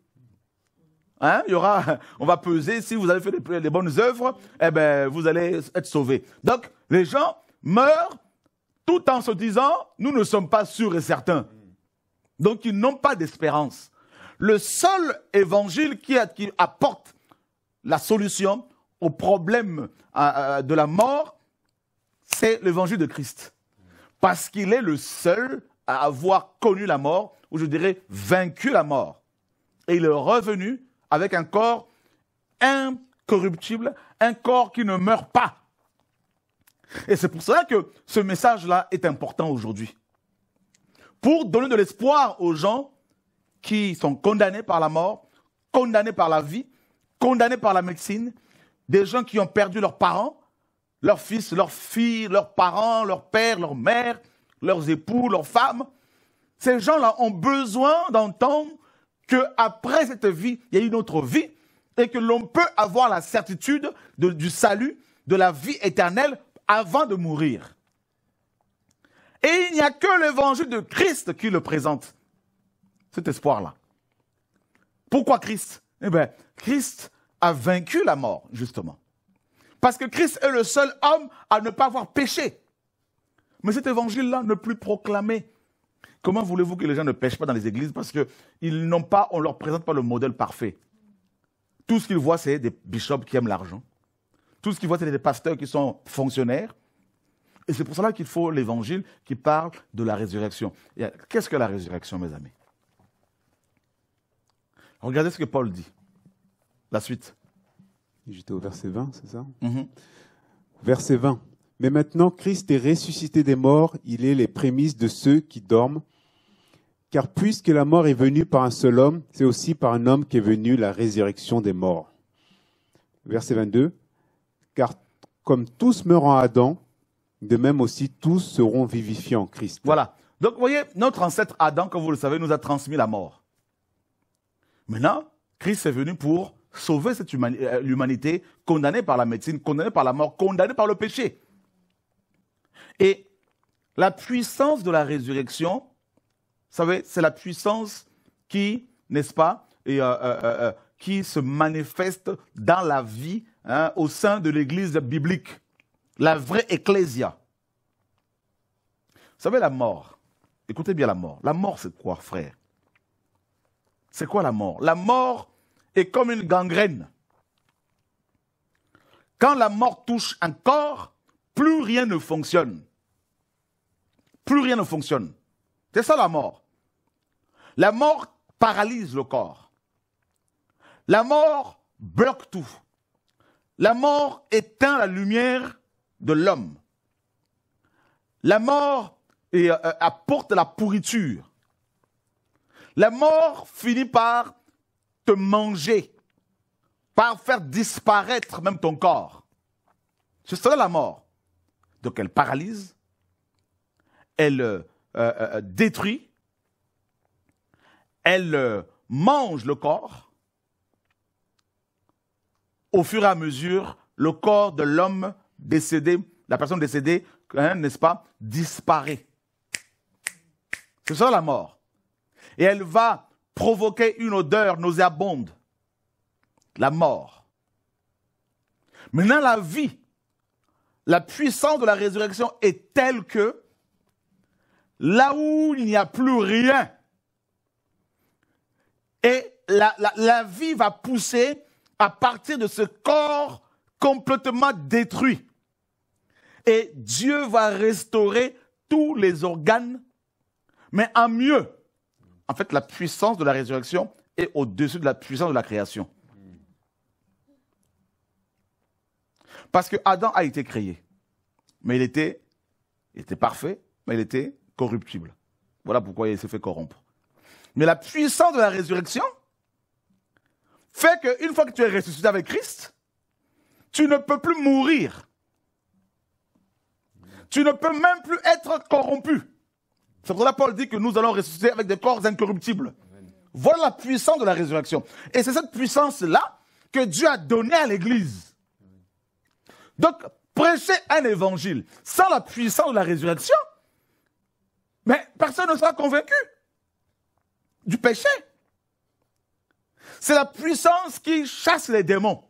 Y aura, on va peser, si vous avez fait les, bonnes œuvres, eh ben, vous allez être sauvés. Donc, les gens meurent tout en se disant, nous ne sommes pas sûrs et certains. Donc ils n'ont pas d'espérance. Le seul évangile qui, apporte la solution au problème euh, euh, de la mort, c'est l'évangile de Christ. Parce qu'il est le seul à avoir connu la mort, ou je dirais vaincu la mort. Et il est revenu avec un corps incorruptible, un corps qui ne meurt pas. Et c'est pour cela que ce message-là est important aujourd'hui. Pour donner de l'espoir aux gens qui sont condamnés par la mort, condamnés par la vie, condamnés par la médecine, des gens qui ont perdu leurs parents, leurs fils, leurs filles, leurs parents, leurs pères, leurs mères, leurs époux, leurs femmes. Ces gens-là ont besoin d'entendre qu'après cette vie, il y a une autre vie et que l'on peut avoir la certitude du salut, de la vie éternelle avant de mourir. Et il n'y a que l'évangile de Christ qui le présente, cet espoir-là. Pourquoi Christ? Eh bien, Christ a vaincu la mort, justement. Parce que Christ est le seul homme à ne pas avoir péché. Mais cet évangile-là ne plus proclamé. Comment voulez-vous que les gens ne pêchent pas dans les églises Parce qu'ils n'ont pas, on ne leur présente pas le modèle parfait? Tout ce qu'ils voient, c'est des bishops qui aiment l'argent. Tout ce qu'ils voient, c'est des pasteurs qui sont fonctionnaires. Et c'est pour cela qu'il faut l'évangile qui parle de la résurrection. Qu'est-ce que la résurrection, mes amis? Regardez ce que Paul dit. La suite. J'étais au verset 20, c'est ça mhm. Verset 20. Mais maintenant, Christ est ressuscité des morts, il est les prémices de ceux qui dorment. Car puisque la mort est venue par un seul homme, c'est aussi par un homme qu'est venue la résurrection des morts. Verset 22. Car comme tous meurent en Adam, de même aussi tous seront vivifiés en Christ. Voilà. Donc vous voyez, notre ancêtre Adam, comme vous le savez, nous a transmis la mort. Maintenant, Christ est venu pour sauver euh, l'humanité condamnée par la médecine, condamnée par la mort, condamnée par le péché. Et la puissance de la résurrection, vous savez, c'est la puissance qui, n'est-ce pas, euh, euh, qui se manifeste dans la vie hein, au sein de l'Église biblique, la vraie ecclésia. Vous savez, la mort, écoutez bien la mort. La mort, c'est quoi, frère? C'est quoi la mort? La mort est comme une gangrène. Quand la mort touche un corps, plus rien ne fonctionne. Plus rien ne fonctionne. C'est ça la mort. La mort paralyse le corps. La mort bloque tout. La mort éteint la lumière de l'homme. La mort euh, apporte la pourriture. La mort finit par te manger, par faire disparaître même ton corps. C'est ça la mort. Donc elle paralyse, elle euh, détruit, elle mange le corps, au fur et à mesure, le corps de l'homme décédé, la personne décédée, hein, n'est-ce pas, disparaît. C'est ça la mort. Et elle va provoquer une odeur nauséabonde. La mort. Maintenant, la vie, la puissance de la résurrection est telle que là où il n'y a plus rien, et la, la vie va pousser à partir de ce corps complètement détruit. Et Dieu va restaurer tous les organes, mais en mieux. En fait, la puissance de la résurrection est au-dessus de la puissance de la création. Parce que Adam a été créé, mais il était, était parfait, mais il était corruptible. Voilà pourquoi il s'est fait corrompre. Mais la puissance de la résurrection, fait qu'une fois que tu es ressuscité avec Christ, tu ne peux plus mourir. Tu ne peux même plus être corrompu. C'est pour que Paul dit que nous allons ressusciter avec des corps incorruptibles. Voilà la puissance de la résurrection. Et c'est cette puissance-là que Dieu a donnée à l'Église. Donc, prêcher un évangile sans la puissance de la résurrection, mais personne ne sera convaincu du péché. C'est la puissance qui chasse les démons.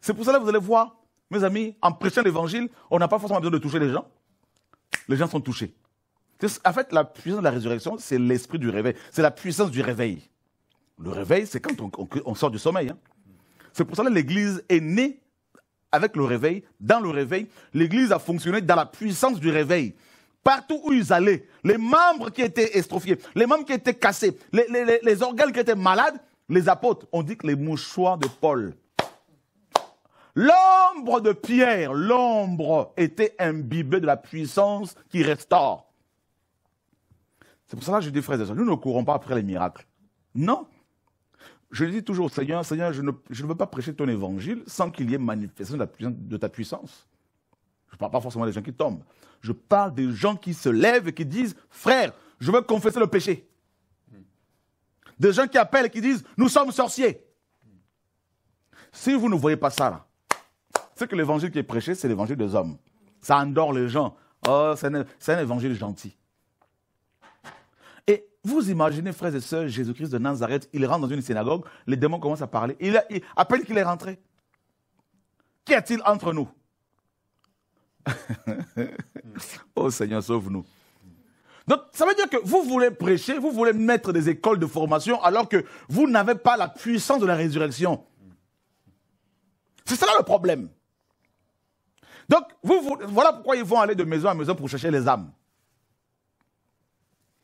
C'est pour cela que vous allez voir, mes amis, en prêchant l'évangile, on n'a pas forcément besoin de toucher les gens. Les gens sont touchés. En fait, la puissance de la résurrection, c'est l'esprit du réveil. C'est la puissance du réveil. Le réveil, c'est quand on, sort du sommeil. Hein. C'est pour ça que l'Église est née avec le réveil. Dans le réveil, l'Église a fonctionné dans la puissance du réveil. Partout où ils allaient, les membres qui étaient estrophiés, les membres qui étaient cassés, les, organes qui étaient malades, les apôtres ont dit que les mouchoirs de Paul, l'ombre de Pierre, l'ombre était imbibée de la puissance qui restaure. C'est pour ça que je dis, frères et sœurs, nous ne courons pas après les miracles. Non. Je dis toujours, Seigneur, Seigneur, je ne, veux pas prêcher ton évangile sans qu'il y ait manifestation de, ta puissance. Je ne parle pas forcément des gens qui tombent. Je parle des gens qui se lèvent et qui disent, frère, je veux confesser le péché. Des gens qui appellent et qui disent, nous sommes sorciers. Si vous ne voyez pas ça, là, que l'évangile qui est prêché, c'est l'évangile des hommes. Ça endort les gens. Oh, c'est un évangile gentil. Vous imaginez, frères et sœurs, Jésus-Christ de Nazareth, il rentre dans une synagogue, les démons commencent à parler. Il, a, à peine qu'il est rentré. Qu'y a-t-il entre nous? Oh Seigneur, sauve-nous. Donc, ça veut dire que vous voulez prêcher, vous voulez mettre des écoles de formation alors que vous n'avez pas la puissance de la résurrection. C'est ça le problème. Donc, vous, voilà pourquoi ils vont aller de maison à maison pour chercher les âmes.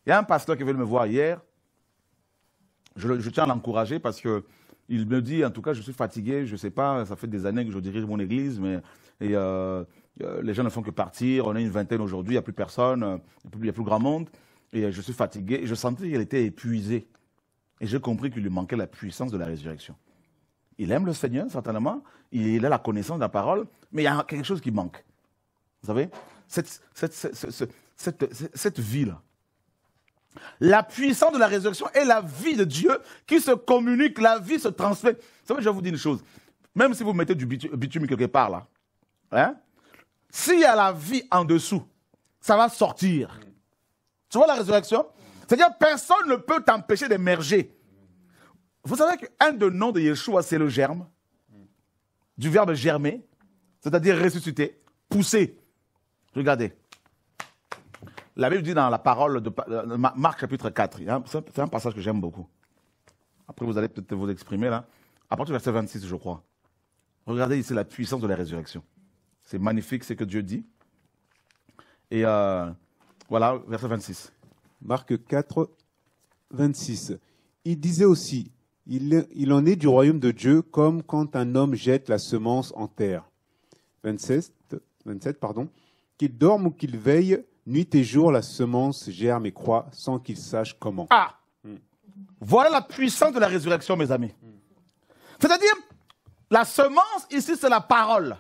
Il y a un pasteur qui veut me voir hier. Je, tiens à l'encourager parce que il me dit, en tout cas, je suis fatigué, je ne sais pas, ça fait des années que je dirige mon église, mais euh, euh, les gens ne font que partir. On est une vingtaine aujourd'hui, il n'y a plus personne, euh, il n'y a plus grand monde. Et je suis fatigué. Et je sentais qu'il était épuisé. Et j'ai compris qu'il lui manquait la puissance de la résurrection. Il aime le Seigneur, certainement. Il a la connaissance de la parole, mais il y a quelque chose qui manque. Vous savez Cette, cette, vie-là, la puissance de la résurrection est la vie de Dieu qui se communique, la vie se transmet. Vous savez, je vous dire une chose. Même si vous mettez du bitume quelque part là, hein, s'il y a la vie en dessous, ça va sortir. Tu vois la résurrection? C'est-à-dire personne ne peut t'empêcher d'émerger. Vous savez qu'un des noms de Yeshua, c'est le germe, du verbe germer, c'est-à-dire ressusciter, pousser. Regardez. La Bible dit dans la parole de Marc chapitre 4, c'est un passage que j'aime beaucoup. Après, vous allez peut-être vous exprimer là. À partir du verset 26, je crois. Regardez ici la puissance de la résurrection. C'est magnifique ce que Dieu dit. Et euh, voilà, verset 26. Marc 4, 26. Il disait aussi, il, il en est du royaume de Dieu comme quand un homme jette la semence en terre. 27, 27 pardon. Qu'il dorme ou qu'il veille, Nuit et jour, la semence germe et croît sans qu'il sache comment. Ah Voilà la puissance de la résurrection, mes amis. C'est-à-dire, la semence, ici, c'est la parole.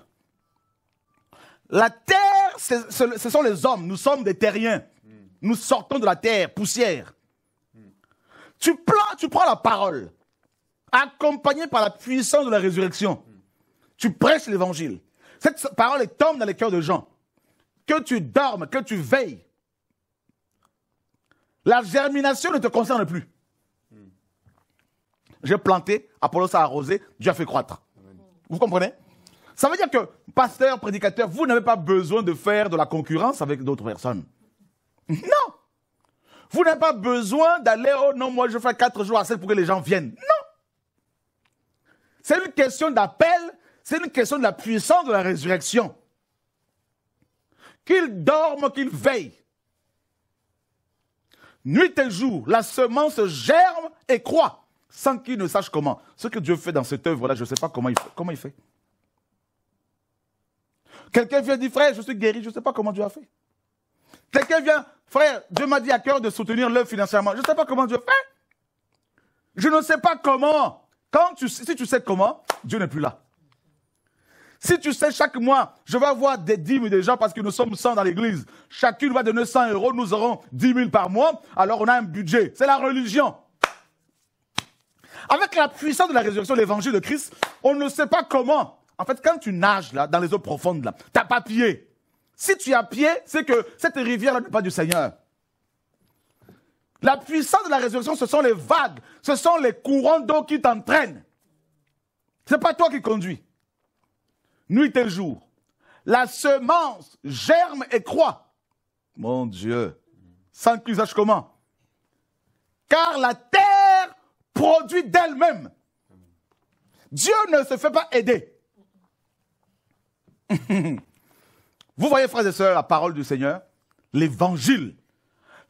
La terre, ce sont les hommes. Nous sommes des terriens. Nous sortons de la terre, poussière. Tu prends, tu prends la parole, accompagnée par la puissance de la résurrection. Tu prêches l'évangile. Cette parole tombe dans les cœurs de gens que tu dormes, que tu veilles, la germination ne te concerne plus. J'ai planté, Apollos a arrosé, Dieu a fait croître. Vous comprenez? Ça veut dire que, pasteur, prédicateur, vous n'avez pas besoin de faire de la concurrence avec d'autres personnes. Non Vous n'avez pas besoin d'aller, oh non, moi je fais quatre jours à 7 pour que les gens viennent. Non C'est une question d'appel, c'est une question de la puissance de la résurrection qu'il dorme, qu'il veille. Nuit et jour, la semence germe et croît, sans qu'il ne sache comment. Ce que Dieu fait dans cette œuvre-là, je ne sais pas comment il fait. Comment il fait. Quelqu'un vient dire, frère, je suis guéri, je ne sais pas comment Dieu a fait. Quelqu'un vient, frère, Dieu m'a dit à cœur de soutenir l'œuvre financièrement. Je ne sais pas comment Dieu fait. Je ne sais pas comment. Quand tu, si tu sais comment, Dieu n'est plus là. Si tu sais, chaque mois, je vais avoir des dîmes des gens parce que nous sommes 100 dans l'église. Chacune va donner 100 euros, nous aurons 10 000 par mois. Alors on a un budget. C'est la religion. Avec la puissance de la résurrection l'évangile de Christ, on ne sait pas comment. En fait, quand tu nages là, dans les eaux profondes, là, tu n'as pas pied. Si tu as pied, c'est que cette rivière-là n'est pas du Seigneur. La puissance de la résurrection, ce sont les vagues, ce sont les courants d'eau qui t'entraînent. Ce n'est pas toi qui conduis nuit et jour. La semence germe et croît. Mon Dieu, sans qu'il sache comment. Car la terre produit d'elle-même. Dieu ne se fait pas aider. Vous voyez, frères et sœurs, la parole du Seigneur, l'évangile.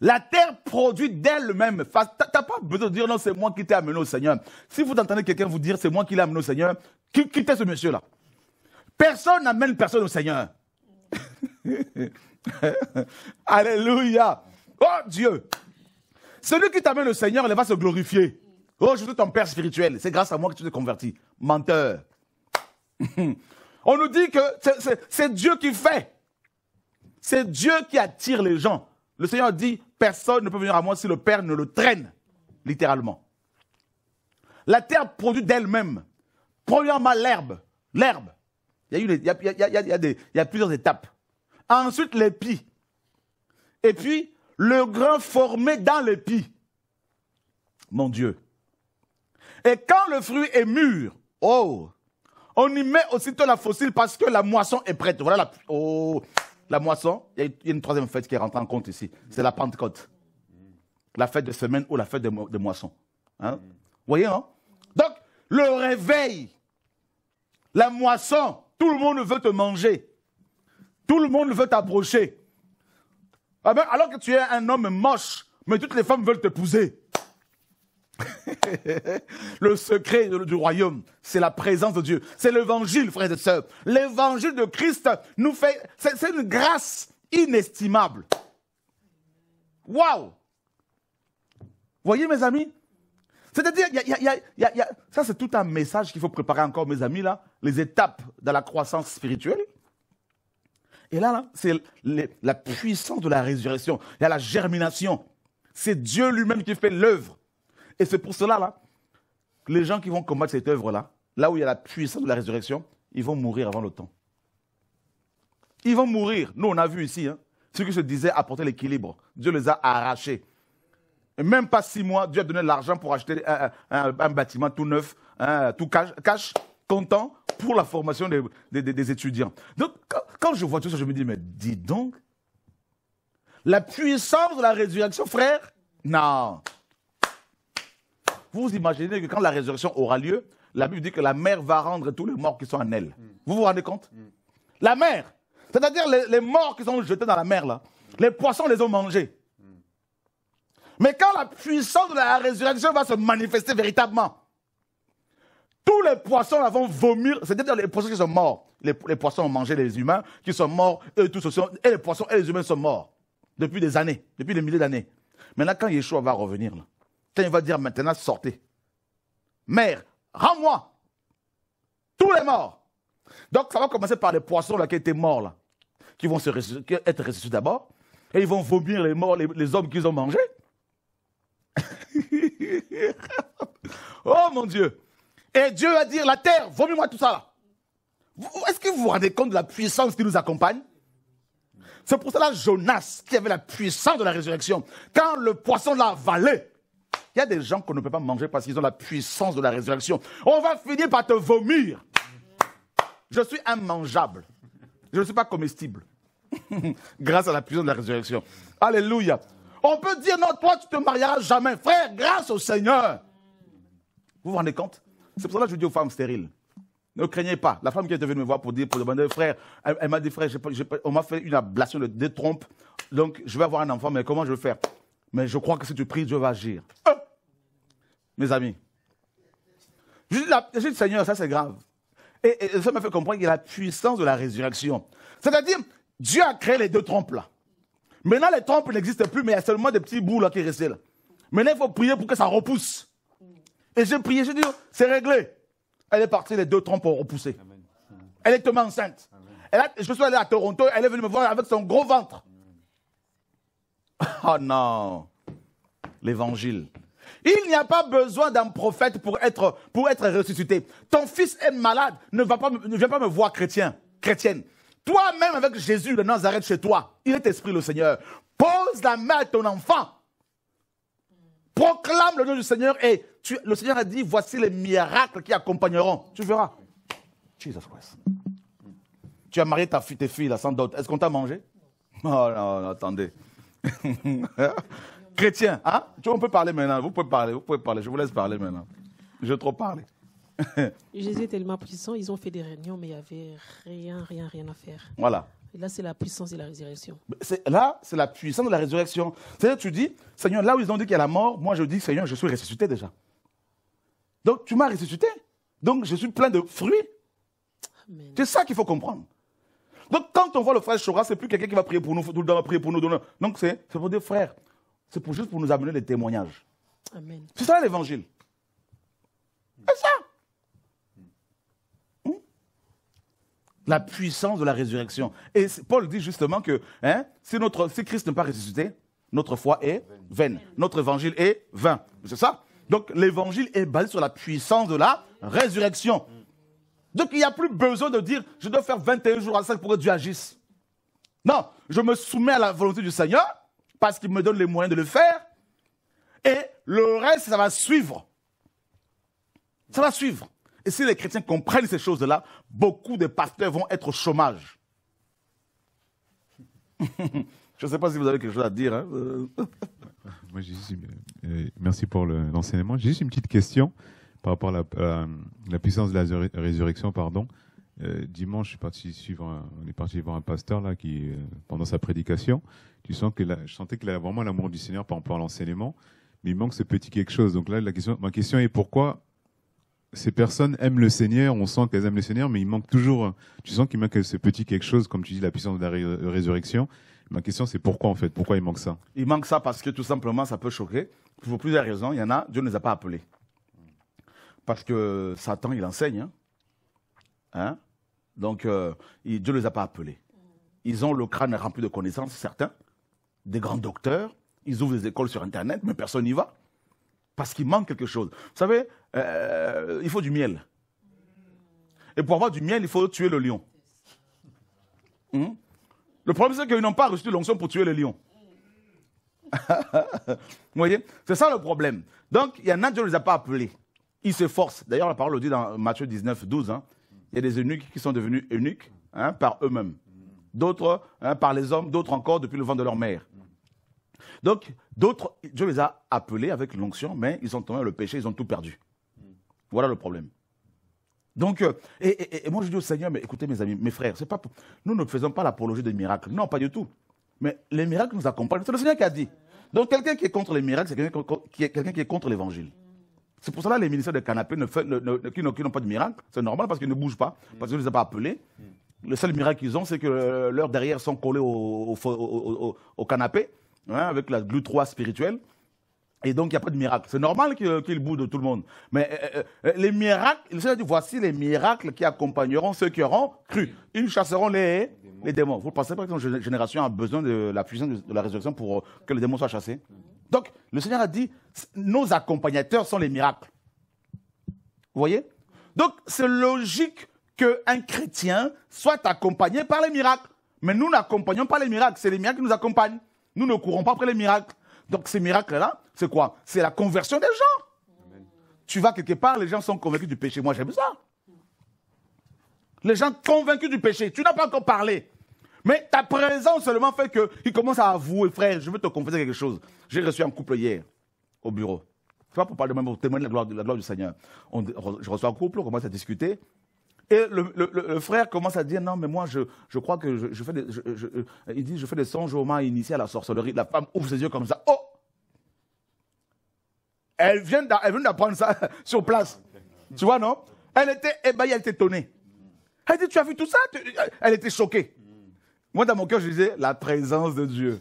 La terre produit d'elle-même. Tu n'as pas besoin de dire non, c'est moi qui t'ai amené au Seigneur. Si vous entendez quelqu'un vous dire c'est moi qui l'ai amené au Seigneur, quittez ce monsieur-là? Personne n'amène personne au Seigneur. Alléluia. Oh Dieu. Celui qui t'amène au Seigneur, il va se glorifier. Oh, je suis ton père spirituel. C'est grâce à moi que tu t'es converti. Menteur. On nous dit que c'est Dieu qui fait. C'est Dieu qui attire les gens. Le Seigneur dit, personne ne peut venir à moi si le Père ne le traîne, littéralement. La terre produit d'elle-même. Premièrement, l'herbe. L'herbe. Il y, a, plusieurs étapes. Ensuite, l'épi. Et puis, le grain formé dans l'épi. Mon Dieu. Et quand le fruit est mûr, oh, on y met aussitôt la fossile parce que la moisson est prête. Voilà la, oh, la moisson. Il y a une troisième fête qui rentre en compte ici. C'est la Pentecôte. La fête de semaine ou la fête de, moisson. Hein? Voyez, hein? Donc, le réveil, la moisson, tout le monde veut te manger. Tout le monde veut t'approcher. Ah ben, alors que tu es un homme moche, mais toutes les femmes veulent t'épouser. le secret du royaume, c'est la présence de Dieu. C'est l'évangile, frères et sœurs. L'évangile de Christ nous fait. C'est une grâce inestimable. Waouh! Voyez, mes amis? C'est-à-dire, ça c'est tout un message qu'il faut préparer encore, mes amis, là, les étapes de la croissance spirituelle. Et là, là c'est la puissance de la résurrection. Il y a la germination. C'est Dieu lui-même qui fait l'œuvre. Et c'est pour cela, là, les gens qui vont combattre cette œuvre-là, là où il y a la puissance de la résurrection, ils vont mourir avant le temps. Ils vont mourir. Nous, on a vu ici, hein, ceux qui se disaient apporter l'équilibre. Dieu les a arrachés. Et même pas six mois, Dieu a donné l'argent pour acheter un, bâtiment tout neuf, hein, tout cash, content pour la formation des, étudiants. Donc, quand, je vois tout ça, je me dis, mais dis donc, la puissance de la résurrection, frère, non. Vous imaginez que quand la résurrection aura lieu, la Bible dit que la mer va rendre tous les morts qui sont en elle. Vous vous rendez compte? La mer, c'est-à-dire les, morts qui sont jetés dans la mer, là, les poissons les ont mangés. Mais quand la puissance de la résurrection va se manifester véritablement, tous les poissons vont vomir, c'est-à-dire les poissons qui sont morts. Les, poissons ont mangé les humains qui sont morts, eux tous aussi, et les poissons et les humains sont morts. Depuis des années, depuis des milliers d'années. Maintenant, quand Yeshua va revenir, là, il va dire maintenant sortez, mère, rends-moi tous les morts. Donc ça va commencer par les poissons là, qui étaient morts, là, qui vont se être ressuscités d'abord, et ils vont vomir les morts, les hommes qu'ils ont mangés. oh mon Dieu. Et Dieu va dire, la terre, vomis-moi tout ça. Est-ce que vous vous rendez compte de la puissance qui nous accompagne? C'est pour cela Jonas, qui avait la puissance de la résurrection, quand le poisson l'a avalé, il y a des gens qu'on ne peut pas manger parce qu'ils ont la puissance de la résurrection. On va finir par te vomir. Je suis immangeable. Je ne suis pas comestible. Grâce à la puissance de la résurrection. Alléluia. On peut dire, non, toi, tu te marieras jamais. Frère, grâce au Seigneur. Vous vous rendez compte? C'est pour ça que je dis aux femmes stériles. Ne craignez pas. La femme qui est venue me voir pour dire, pour demander, frère, elle, m'a dit, frère, on m'a fait une ablation de trompes, donc je vais avoir un enfant, mais comment je vais faire? Mais je crois que si tu pries, Dieu va agir. Euh, mes amis. Je dis, Seigneur, ça c'est grave. Et, et ça m'a fait comprendre qu'il y a la puissance de la résurrection. C'est-à-dire, Dieu a créé les deux trompes là. Maintenant, les trompes n'existent plus, mais il y a seulement des petits bouts là qui restent là. Maintenant, il faut prier pour que ça repousse. Et j'ai prié, j'ai dit, c'est réglé. Elle est partie, les deux trompes ont repoussé. Elle est tombée enceinte. je suis allé à Toronto, elle est venue me voir avec son gros ventre. Oh non, l'évangile. Il n'y a pas besoin d'un prophète pour être, pour être ressuscité. Ton fils est malade, ne, va pas, ne viens pas me voir chrétien, chrétienne. Toi-même avec Jésus de Nazareth chez toi, il est esprit le Seigneur. Pose la main à ton enfant. Proclame le nom du Seigneur et le Seigneur a dit, voici les miracles qui accompagneront. Tu verras. Jesus Christ. Tu as marié ta fille, tes filles là, sans doute. Est-ce qu'on t'a mangé? Oh non, attendez. Chrétien, hein? On peut parler maintenant. Vous pouvez parler, vous pouvez parler. Je vous laisse parler maintenant. Je trop parler. Jésus est tellement puissant, ils ont fait des réunions, mais il n'y avait rien, rien, rien à faire. Voilà. Et là, c'est la puissance de la résurrection. Là, c'est la puissance de la résurrection. C'est-à-dire, tu dis, Seigneur, là où ils ont dit qu'il y a la mort, moi je dis, Seigneur, je suis ressuscité déjà. Donc, tu m'as ressuscité. Donc, je suis plein de fruits. C'est ça qu'il faut comprendre. Donc, quand on voit le frère Chora, c'est plus quelqu'un qui va prier pour nous, tout le temps va prier pour nous. Donc, c'est pour dire, frère, c'est pour juste pour nous amener les témoignages. C'est ça l'évangile. C'est ça. Hmm? La puissance de la résurrection. Et Paul dit justement que hein, si, notre, si Christ n'est pas ressuscité, notre foi est vaine. Notre évangile est vain. C'est ça Donc l'évangile est basé sur la puissance de la résurrection. Donc il n'y a plus besoin de dire je dois faire 21 jours à ça pour que Dieu agisse. Non, je me soumets à la volonté du Seigneur parce qu'il me donne les moyens de le faire. Et le reste, ça va suivre. Ça va suivre. Et si les chrétiens comprennent ces choses-là, beaucoup de pasteurs vont être au chômage. Je ne sais pas si vous avez quelque chose à dire. Hein. Moi, euh, merci pour l'enseignement. j'ai juste une petite question par rapport à la, puissance de la résurrection. Pardon. Euh, dimanche, je suis parti suivre on est parti voir un pasteur là qui, euh, pendant sa prédication, tu sens que je sentais qu'il avait vraiment l'amour du Seigneur par rapport à l'enseignement, mais il manque ce petit quelque chose. Donc là, ma question est pourquoi ces personnes aiment le Seigneur, on sent qu'elles aiment le Seigneur, mais il manque toujours, tu sens qu'il manque ce petit quelque chose, comme tu dis, la puissance de la résurrection. Ma question, c'est pourquoi en fait? Pourquoi il manque ça? Il manque ça parce que tout simplement, ça peut choquer. Pour plusieurs raisons. Il y en a, Dieu ne les a pas appelés. Parce que Satan, il enseigne. Hein, hein? Donc, euh, Dieu ne les a pas appelés. Ils ont le crâne rempli de connaissances, certains, des grands docteurs. Ils ouvrent des écoles sur Internet, mais personne n'y va. Parce qu'il manque quelque chose. Vous savez, euh, il faut du miel. Et pour avoir du miel, il faut tuer le lion. Hmm? Le problème, c'est qu'ils n'ont pas reçu l'onction pour tuer le lion. Vous voyez? C'est ça le problème. Donc, il y en a, Dieu ne les a pas appelés. Ils s'efforcent. D'ailleurs, la parole le dit dans Matthieu 19, 12. Hein. Il y a des eunuques qui sont devenus eunuques hein, par eux-mêmes. D'autres hein, par les hommes, d'autres encore depuis le vent de leur mère. Donc, d'autres, Dieu les a appelés avec l'onction, mais ils ont tombé le péché, ils ont tout perdu. Voilà le problème. Donc, euh, et, moi je dis au Seigneur, mais écoutez mes amis, mes frères, c'est pas, nous ne faisons pas l'apologie des miracles. Non, pas du tout. Mais les miracles nous accompagnent. C'est le Seigneur qui a dit. Donc quelqu'un qui est contre les miracles, c'est quelqu'un qui est contre l'évangile. C'est pour cela que les ministères de canapé ne qui n'ont pas de miracle. C'est normal parce qu'ils ne bougent pas, parce qu'ils ne les ont pas appelés. Le seul miracle qu'ils ont, c'est que leurs derrière sont collés au, au canapé, hein, avec la glu 3 spirituelle. Et donc, il n'y a pas de miracle. C'est normal qu'il bouge de tout le monde. Mais euh, euh, euh, les miracles, il dit, voici les miracles qui accompagneront ceux qui auront cru. Ils chasseront les, les démons. Vous pensez pas que notre génération a besoin de la puissance de la résurrection pour que les démons soient chassés? Donc, le Seigneur a dit, nos accompagnateurs sont les miracles. Vous voyez? Donc, c'est logique qu'un chrétien soit accompagné par les miracles. Mais nous n'accompagnons pas les miracles, c'est les miracles qui nous accompagnent. Nous ne courons pas après les miracles. Donc ces miracles-là, c'est quoi? C'est la conversion des gens. Tu vas quelque part, les gens sont convaincus du péché. Moi, j'aime ça. Les gens convaincus du péché. Tu n'as pas encore parlé. Mais ta présence seulement fait qu'ils commencent à avouer, frère, je veux te confesser quelque chose. J'ai reçu un couple hier au bureau. C'est pas pour parler de même, pour témoigner de la gloire, du Seigneur. je reçois un couple, on commence à discuter. Et le, frère commence à dire non, mais moi, je, je crois que je, fais des. il dit je fais des songes au moment initié à la sorcellerie. La femme ouvre ses yeux comme ça. Oh Elle vient d'apprendre ça sur place. Tu vois, non? Elle était ébahie, elle était étonnée. Elle dit Tu as vu tout ça? Elle était choquée. Moi, dans mon cœur, je disais La présence de Dieu.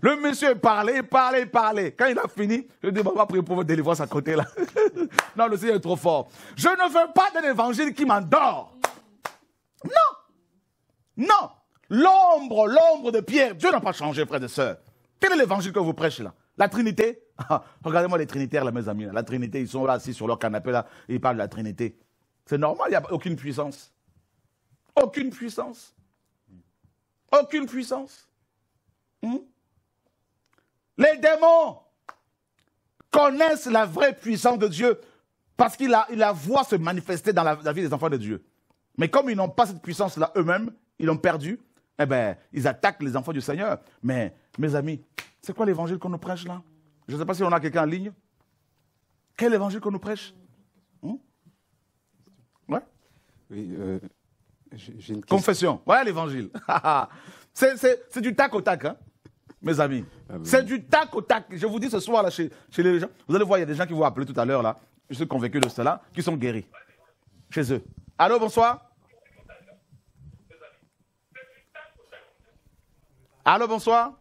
Le monsieur parlait, parlait, parlait. Quand il a fini, je dis, on va prier pour votre délivrance à côté là. non, le Seigneur est trop fort. Je ne veux pas d'un évangile qui m'endort. Non. Non. L'ombre, l'ombre de Pierre. Dieu n'a pas changé, frères et sœurs. Quel est l'évangile que vous prêchez là? La Trinité? Regardez-moi les Trinitaires, là, mes amis. La Trinité, ils sont là assis sur leur canapé là, ils parlent de la Trinité. C'est normal, il n'y a aucune puissance. Aucune puissance. Aucune puissance. Hmm? Les démons connaissent la vraie puissance de Dieu parce qu'ils la, la voient se manifester dans la, vie des enfants de Dieu. Mais comme ils n'ont pas cette puissance-là eux-mêmes, ils l'ont perdu, eh bien, ils attaquent les enfants du Seigneur. Mais, mes amis, C'est quoi l'évangile qu'on nous prêche là? Je ne sais pas si on a quelqu'un en ligne. Quel évangile qu'on nous prêche? Hmm? Oui, euh, une question. Confession. Voilà l'évangile. c'est, c'est- c'est du tac au tac, hein, mes amis. Ah oui. C'est du tac au tac. Je vous dis ce soir, là, chez, chez les gens, vous allez voir, il y a des gens qui vont appeler tout à l'heure, là. Je suis convaincu de cela, qui sont guéris. Chez eux. Allô, bonsoir. Allô, bonsoir.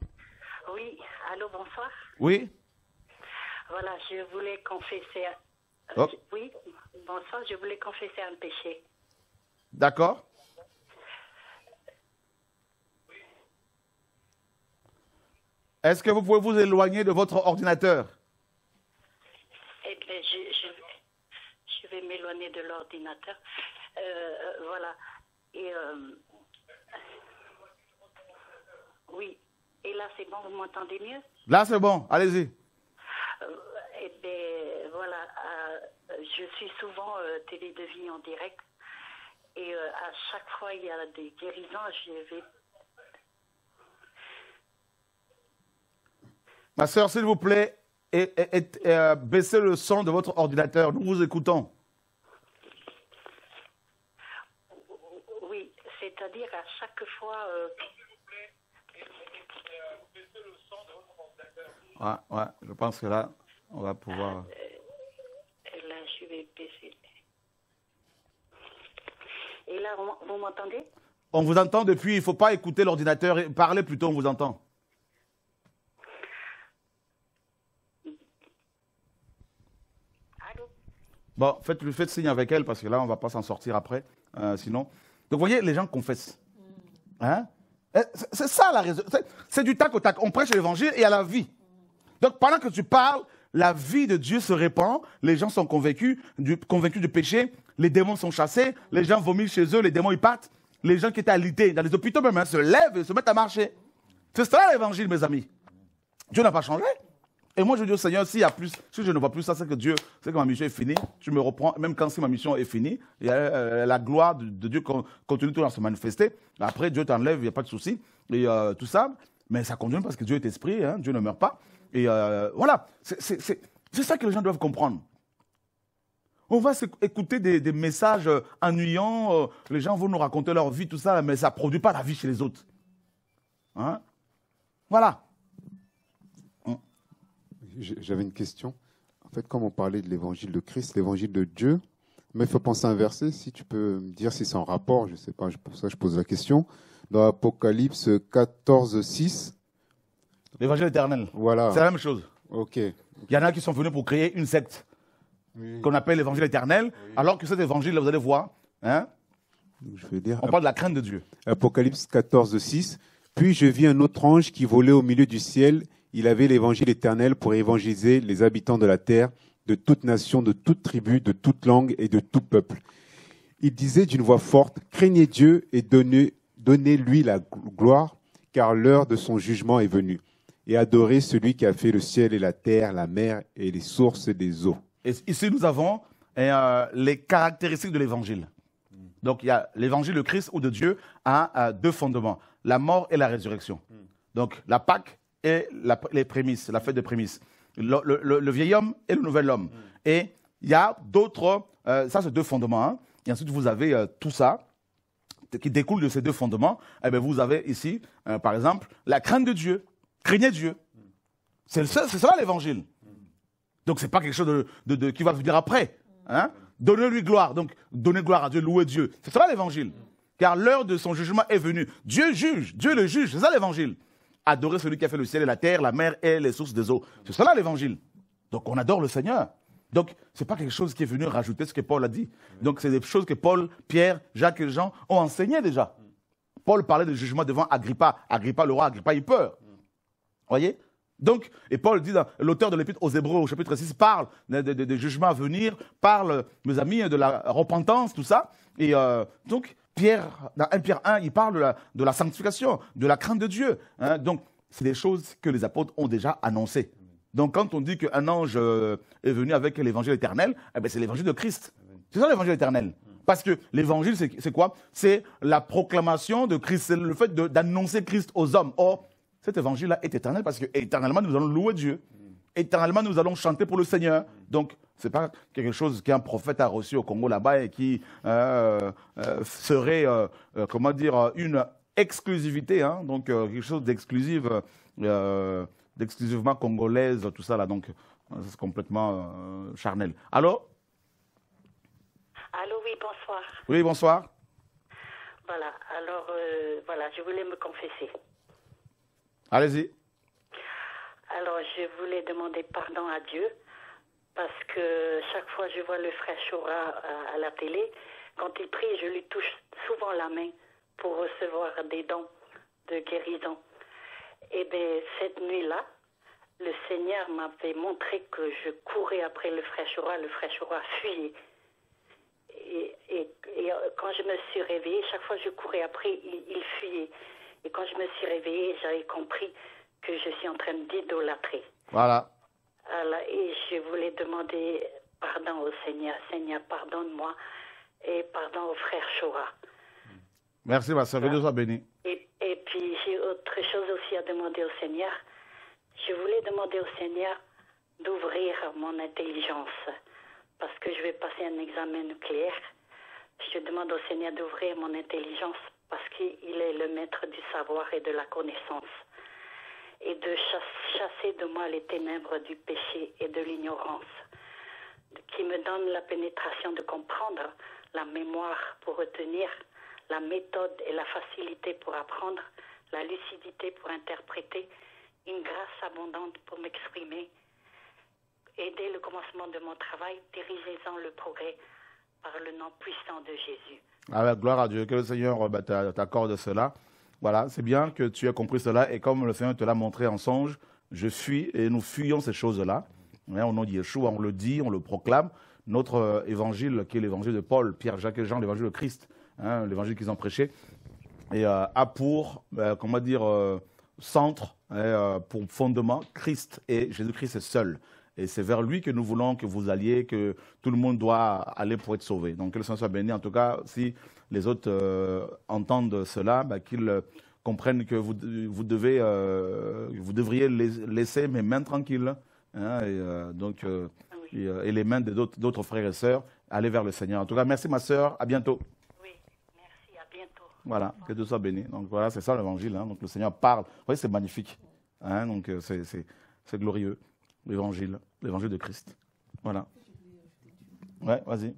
Oui, allô, bonsoir. Oui. Voilà, je voulais confesser. Oh. Oui, bonsoir, je voulais confesser un péché. D'accord. Est-ce que vous pouvez vous éloigner de votre ordinateur? Eh bien, je, je, je vais m'éloigner de l'ordinateur. Euh, voilà. Et. euh, oui. Et là, c'est bon, vous m'entendez mieux? Là, c'est bon. Allez-y. Euh, Eh bien, voilà. je suis souvent euh, télé de vie en direct. Et à chaque fois, il y a des guérisons. Je vais Ma sœur, s'il vous plaît, et, et- et- et, euh, baissez le son de votre ordinateur. Nous vous écoutons. Oui, c'est-à-dire à chaque fois. euh, Ouais, ouais, je pense que là, on va pouvoir. là, je vais baisser. Et là, vous- m'entendez? On vous entend depuis, il ne faut pas écouter l'ordinateur. et- Parlez plutôt, on vous entend. Allô Bon, faites, faites signe avec elle parce que là, on ne va pas s'en sortir après. euh, sinon. Donc, vous voyez, les gens confessent. Hein? Eh, C'est ça la raison. C'est- du tac au tac. On prêche l'évangile et il y a la vie. Donc, pendant que tu parles, la vie de Dieu se répand. Les gens sont convaincus du, convaincus du péché. Les démons sont chassés. Les gens vomissent chez eux. Les démons, ils partent. Les gens qui étaient alités dans les hôpitaux même hein, se lèvent et se mettent à marcher. C'est ça l'évangile, mes amis. Dieu n'a pas changé. Et moi, je dis au Seigneur, s'il y a plus, si je ne vois plus ça, c'est que Dieu, c'est que ma mission est finie. Je me reprends, même quand si ma mission est finie, euh, la gloire de, Dieu con- continue toujours à se manifester. Après, Dieu t'enlève, il n'y a pas de souci. Et euh, tout ça, mais ça continue parce que Dieu est esprit, hein, Dieu ne meurt pas. Et euh, voilà, c'est ça que les gens doivent comprendre. On va écouter des, messages ennuyants, les gens vont nous raconter leur vie, tout ça, mais ça ne produit pas la vie chez les autres. Hein? Voilà. J'avais une question. En fait, comme on parlait de l'évangile de Christ, l'évangile de Dieu, mais il faut penser à un verset. Si tu peux me dire si c'est en rapport, je ne sais pas, pour ça je pose la question. Dans Apocalypse 14, 6, L'évangile éternel. voilà. C'est la même chose. Ok. Il y en a qui sont venus pour créer une secte Oui. qu'on appelle l'évangile éternel, alors que cet évangile, là, vous allez voir, hein, Je vais dire on parle de la crainte de Dieu. Apocalypse 14, 6. Puis je vis un autre ange qui volait au milieu du ciel. Il avait l'évangile éternel pour évangéliser les habitants de la terre, de toute nation, de toute tribu, de toute langue et de tout peuple. Il disait d'une voix forte, craignez Dieu et donnez, donnez-lui la gloire, car l'heure de son jugement est venue. Et adorez celui qui a fait le ciel et la terre, la mer et les sources des eaux. Et ici, nous avons euh, les caractéristiques de l'évangile. Donc, il y a l'évangile de Christ ou de Dieu a euh, deux fondements, la mort et la résurrection. Donc, la Pâque et la- les prémices, la fête des prémices. Le, le- le- le vieil homme et le nouvel homme. Et il y a d'autres, euh, ça c'est deux fondements. hein. Et ensuite, vous avez euh, tout ça qui découle de ces deux fondements. Eh bien, vous avez ici, euh, par exemple, la crainte de Dieu. Craignez Dieu. C'est c'est ça l'évangile. Donc, ce n'est pas quelque chose de, de- de- qui va venir après. Hein? Donnez-lui gloire. Donc, donnez gloire à Dieu, louez Dieu. C'est ça l'évangile. Car l'heure de son jugement est venue. Dieu juge, Dieu le juge. C'est ça l'évangile. Adorer celui qui a fait le ciel et la terre, la mer et les sources des eaux. C'est ça l'évangile. Donc, on adore le Seigneur. Donc, ce n'est pas quelque chose qui est venu rajouter ce que Paul a dit. Donc, c'est des choses que Paul, Pierre, Jacques et Jean ont enseigné déjà. Paul parlait de jugement devant Agrippa. Agrippa, le roi Agrippa, il peur. Voyez? Donc, et Paul dit, l'auteur de l'épître aux Hébreux, au chapitre 6, parle des de, de- des jugements à venir, parle, mes amis, de la repentance, tout ça. Et euh, donc, Pierre, dans 1 Pierre 1, il parle de la, sanctification, de la crainte de Dieu. hein. Donc, c'est des choses que les apôtres ont déjà annoncées. Donc, quand on dit qu'un ange euh, est venu avec l'évangile éternel, eh ben, c'est l'évangile de Christ. C'est ça l'évangile éternel. Parce que l'évangile, c'est quoi? C'est la proclamation de Christ, c'est le fait d'annoncer Christ aux hommes. Or, cet évangile-là est éternel parce que éternellement, nous allons louer Dieu. Éternellement, nous allons chanter pour le Seigneur. Donc, ce n'est pas quelque chose qu'un prophète a reçu au Congo là-bas et qui euh, euh, serait, euh, comment dire, une exclusivité, hein. donc quelque chose d'exclusif, d'exclusivement congolaise, tout ça là. Donc, c'est complètement charnel. Allô? Allô, oui, bonsoir. Oui, bonsoir. Voilà, alors, voilà, je voulais me confesser. Allez-y. Alors, je voulais demander pardon à Dieu parce que chaque fois que je vois le frère Chora à, la télé, quand il prie, je lui touche souvent la main pour recevoir des dons de guérison. Et eh bien, cette nuit-là, le Seigneur m'avait montré que je courais après le frère Chora, le frère Chora fuyait. Et, euh, quand je me suis réveillée, chaque fois que je courais après, il fuyait. Et quand je me suis réveillée, j'avais compris que je suis en train d'idolâtrer. Voilà. et je voulais demander pardon au Seigneur. Seigneur, pardonne-moi et pardon au frère Chora. Merci, ma soeur. Voilà. béni. Et, et puis, j'ai autre chose aussi à demander au Seigneur. Je voulais demander au Seigneur d'ouvrir mon intelligence parce que je vais passer un examen nucléaire. Je demande au Seigneur d'ouvrir mon intelligence parce qu'il est le maître du savoir et de la connaissance et de chasser de moi les ténèbres du péché et de l'ignorance, qui me donne la pénétration de comprendre, la mémoire pour retenir, la méthode et la facilité pour apprendre, la lucidité pour interpréter, une grâce abondante pour m'exprimer, aider le commencement de mon travail, dirigez-en le progrès par le nom puissant de Jésus. Avec gloire à Dieu, que le Seigneur bah, t'accorde cela. Voilà, c'est bien que tu aies compris cela. Et comme le Seigneur te l'a montré en songe, je fuis et nous fuyons ces choses-là. Hein, au nom de Yeshua, on le dit, on le proclame. Notre euh, évangile, qui est l'évangile de Paul, Pierre, Jacques et Jean, l'évangile de Christ, hein, l'évangile qu'ils ont prêché, et, euh, a pour, euh, comment dire, centre, hein, pour fondement, Christ et Jésus-Christ est seul. Et c'est vers lui que nous voulons que vous alliez, que tout le monde doit aller pour être sauvé. Donc que le Seigneur soit béni. En tout cas, si les autres euh, entendent cela, bah, qu'ils comprennent que vous, vous, devez, euh, vous devriez laisser mes mains tranquilles. Hein, et, euh, donc, et, les mains d'autres frères et sœurs, aller vers le Seigneur. En tout cas, merci ma sœur. À bientôt. Oui, merci. À bientôt. Voilà, que Dieu soit béni. Donc voilà, c'est ça l'évangile. Hein. Donc le Seigneur parle. Vous voyez, c'est magnifique. Hein. donc c'est glorieux l'évangile, l'évangile de Christ. Voilà. Ouais, vas-y.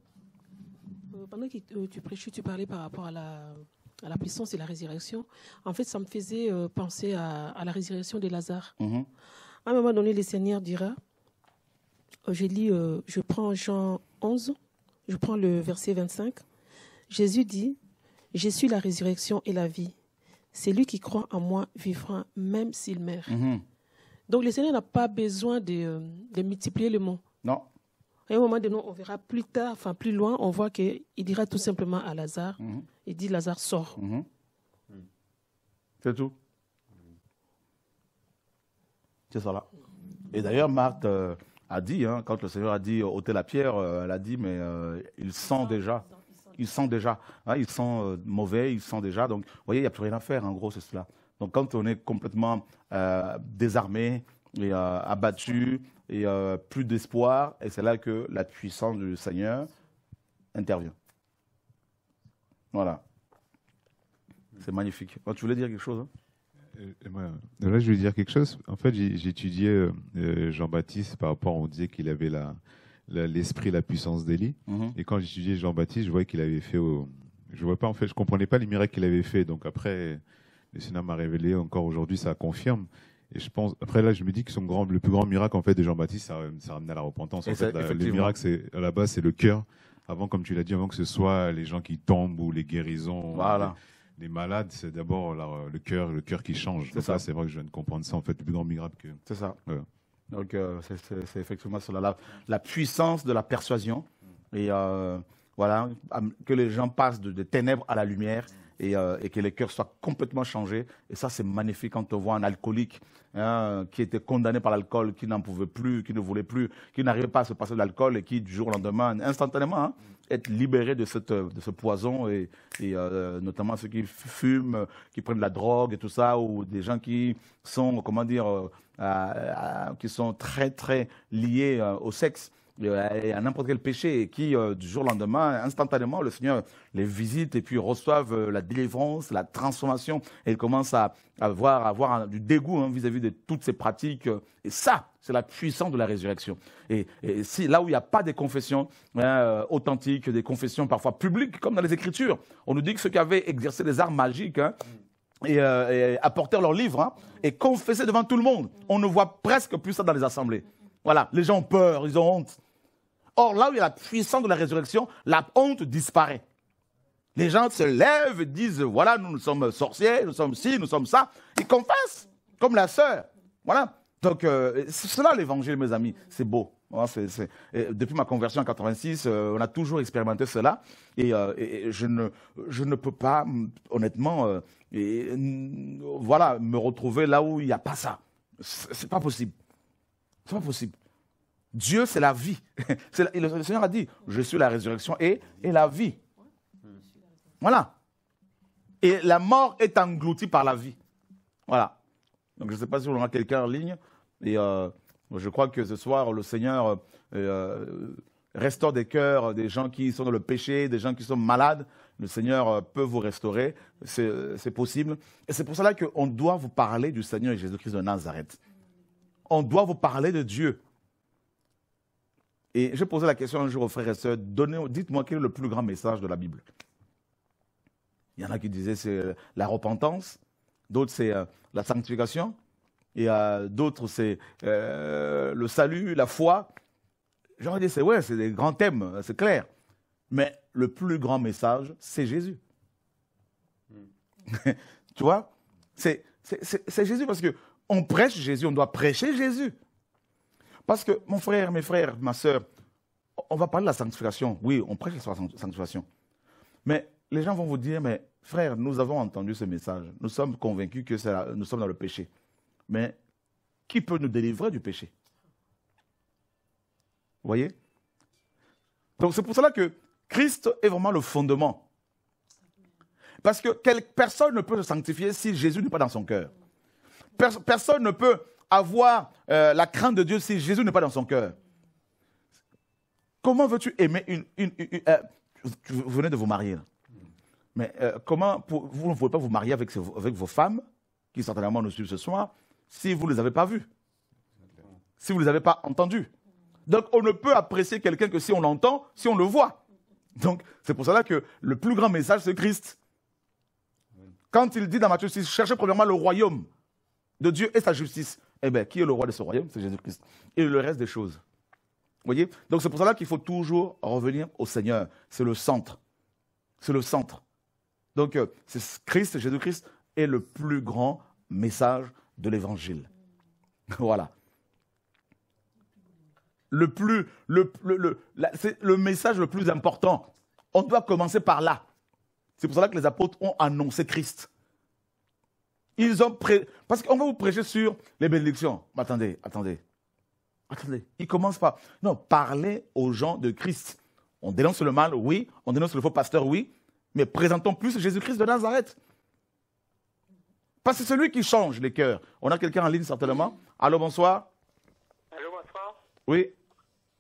Euh, pendant que euh, tu prêchais, tu parlais par rapport à la, à la puissance et la résurrection. En fait, ça me faisait euh, penser à, à, la résurrection de Lazare. Mm-hmm. À un moment donné, le Seigneur dira, je lis, je prends Jean 11, je prends le verset 25. Jésus dit, je suis la résurrection et la vie. C'est lui qui croit en moi vivra même s'il meurt. Mm-hmm. Donc le Seigneur n'a pas besoin de, de, multiplier le mot. Non. À un moment donné, on verra plus tard, enfin plus loin, on voit qu'il dira tout simplement à Lazare, mhm. il dit Lazare sort. Mhm. C'est tout. C'est ça là. Et d'ailleurs, Marthe euh, a dit, hein, quand le Seigneur a dit ôter la pierre, euh, elle a dit, mais euh, il sent déjà. Il sent déjà. Hein, il sent mauvais, il sent déjà. Donc, vous voyez, il n'y a plus rien à faire, en gros, c'est cela. Donc quand on est complètement euh, désarmé et euh, abattu et euh, plus d'espoir, et c'est là que la puissance du Seigneur intervient. Voilà. C'est magnifique. tu voulais dire quelque chose hein? Là, je voulais dire quelque chose. En fait, étudié Jean-Baptiste par rapport, on disait qu'il avait l'esprit, la, puissance d'Élie. Mm-hmm. Et quand j'étudiais Jean-Baptiste, je voyais qu'il avait fait. je vois pas en fait, je comprenais pas les miracles qu'il avait fait. Donc après, le Seigneur m'a révélé encore aujourd'hui, ça confirme. Et je pense, après là, je me dis que son grand, le plus grand miracle en fait de Jean-Baptiste, ça, ça ramène à la repentance. En fait, le miracle, c'est à la base, c'est le cœur. Avant, comme tu l'as dit, avant que ce soit les gens qui tombent ou les guérisons, voilà. les, malades, c'est d'abord le cœur, le cœur qui change. C'est ça. C'est vrai que je viens de comprendre ça. En fait, le plus grand miracle que. C'est ça. Donc, euh, c'est effectivement cela, la, la, puissance de la persuasion et euh, voilà que les gens passent de, de ténèbres à la lumière et, euh, et, que les cœurs soient complètement changés. Et ça, c'est magnifique. Quand on voit un alcoolique hein, qui était condamné par l'alcool, qui n'en pouvait plus, qui ne voulait plus, qui n'arrivait pas à se passer de l'alcool et qui, du jour au lendemain, instantanément, hein, être libéré de, cette, de ce poison, et, et euh, notamment ceux qui fument, qui prennent de la drogue et tout ça, ou des gens qui sont, comment dire, euh, qui sont très, très liés au sexe à n'importe quel péché et qui, euh, du jour au lendemain, instantanément, le Seigneur les visite et puis reçoivent euh, la délivrance, la transformation et ils commencent à, avoir, avoir du dégoût hein, vis-à-vis de toutes ces pratiques. Et ça, c'est la puissance de la résurrection. Et, si, là où il n'y a pas des confessions hein, euh, authentiques, des confessions parfois publiques, comme dans les Écritures, on nous dit que ceux qui avaient exercé des arts magiques, hein, et, apportèrent leurs livres et confessaient devant tout le monde. On ne voit presque plus ça dans les assemblées. Voilà, les gens ont peur, ils ont honte. Or, là où il y a la puissance de la résurrection, la honte disparaît. Les gens se lèvent disent, voilà, nous, sommes sorciers, nous sommes ci, nous sommes ça. Ils confessent, comme la sœur. Voilà. Donc, euh, c'est cela l'évangile, mes amis. C'est beau. depuis ma conversion en 86, euh, on a toujours expérimenté cela. Et, euh, je, ne, je ne peux pas, honnêtement, voilà, me retrouver là où il n'y a pas ça. C'est pas possible. C'est pas possible. Dieu, c'est la vie. le Seigneur a dit, je suis la résurrection et, la vie. Voilà. Et la mort est engloutie par la vie. Voilà. Donc je ne sais pas si on aura quelqu'un en ligne. Et euh, je crois que ce soir, le Seigneur euh, euh, restaure des cœurs des gens qui sont dans le péché, des gens qui sont malades. Le Seigneur peut vous restaurer. C'est possible. Et c'est pour cela qu'on doit vous parler du Seigneur Jésus-Christ de Nazareth. On doit vous parler de Dieu. Et j'ai posé la question un jour aux frères et sœurs, dites-moi quel est le plus grand message de la Bible. Il y en a qui disaient c'est la repentance, d'autres c'est euh, la sanctification, et euh, d'autres c'est euh, le salut, la foi. J'aurais dit c'est ouais, c'est des grands thèmes, c'est clair. Mais le plus grand message, c'est Jésus. tu vois? C'est Jésus parce que on prêche Jésus, on doit prêcher Jésus. Parce que, mon frère, mes frères, ma soeur, on va parler de la sanctification. Oui, on prêche la sanctification. Mais les gens vont vous dire, mais frère, nous avons entendu ce message. Nous sommes convaincus que nous sommes dans le péché. Mais qui peut nous délivrer du péché? Vous voyez? Donc c'est pour cela que Christ est vraiment le fondement. Parce que personne ne peut se sanctifier si Jésus n'est pas dans son cœur. personne ne peut avoir euh, la crainte de Dieu si Jésus n'est pas dans son cœur Comment veux-tu aimer une... Euh, vous venez de vous marier. Mais euh, comment vous ne pouvez pas vous marier avec, vos femmes, qui certainement nous suivent ce soir, si vous ne les avez pas vues, si vous ne les avez pas entendues. Donc on ne peut apprécier quelqu'un que si on l'entend, si on le voit. Donc c'est pour cela que le plus grand message, c'est Christ. Quand il dit dans Matthieu 6, cherchez premièrement le royaume de Dieu et sa justice, eh bien, qui est le roi de ce royaume? C'est Jésus-Christ. Et le reste des choses. Vous voyez? Donc c'est pour cela qu'il faut toujours revenir au Seigneur. C'est le centre. C'est le centre. Donc euh, c'est Christ, Jésus-Christ est le plus grand message de l'évangile. voilà. Le plus, le, le, c'est le message le plus important. On doit commencer par là. C'est pour cela que les apôtres ont annoncé Christ. Ils ont Parce qu'on va vous prêcher sur les bénédictions. attendez, attendez. Attendez, ils commencent par. Non, parler aux gens de Christ. On dénonce le mal, oui. On dénonce le faux pasteur, oui. Mais présentons plus Jésus-Christ de Nazareth. Parce que c'est celui qui change les cœurs. On a quelqu'un en ligne, certainement. Allô, bonsoir. Allô, bonsoir. Oui.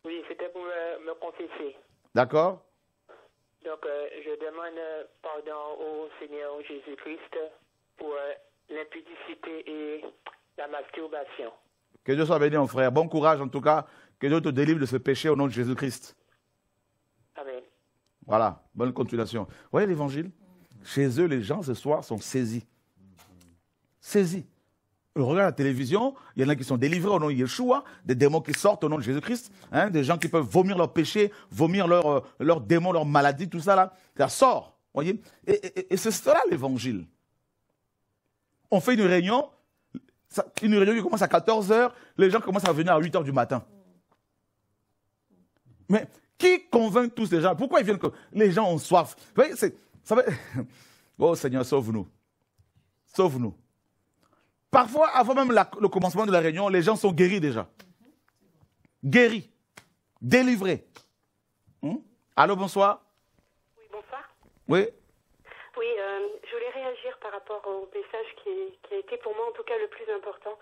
Oui, c'était pour me, confesser. D'accord. Donc, euh, je demande pardon au Seigneur Jésus-Christ pour euh, l'impudicité et la masturbation. Que Dieu soit béni, mon frère. Bon courage, en tout cas. Que Dieu te délivre de ce péché au nom de Jésus-Christ. Amen. Voilà, bonne continuation. Vous voyez l'évangile? Chez eux, les gens ce soir sont saisis. Saisis. On regarde la télévision, il y en a qui sont délivrés au nom de Yeshua, des démons qui sortent au nom de Jésus-Christ, hein, des gens qui peuvent vomir leurs péchés, vomir leurs leur euh, démons, leurs maladies, tout ça là. Ça sort. Voyez et, et c'est cela l'évangile. On fait une réunion, une réunion qui commence à 14h, les gens commencent à venir à 8h du matin. Mais qui convainc tous ces gens? Pourquoi ils viennent que Les gens ont soif? Vous voyez, ça Oh Seigneur, sauve-nous. Sauve-nous. Parfois, avant même le commencement de la réunion, les gens sont guéris déjà. Guéris. Délivrés. Hmm? Allô, bonsoir. Oui, bonsoir. Oui, euh, je voulais réagir par rapport au message qui, a été pour moi en tout cas le plus important.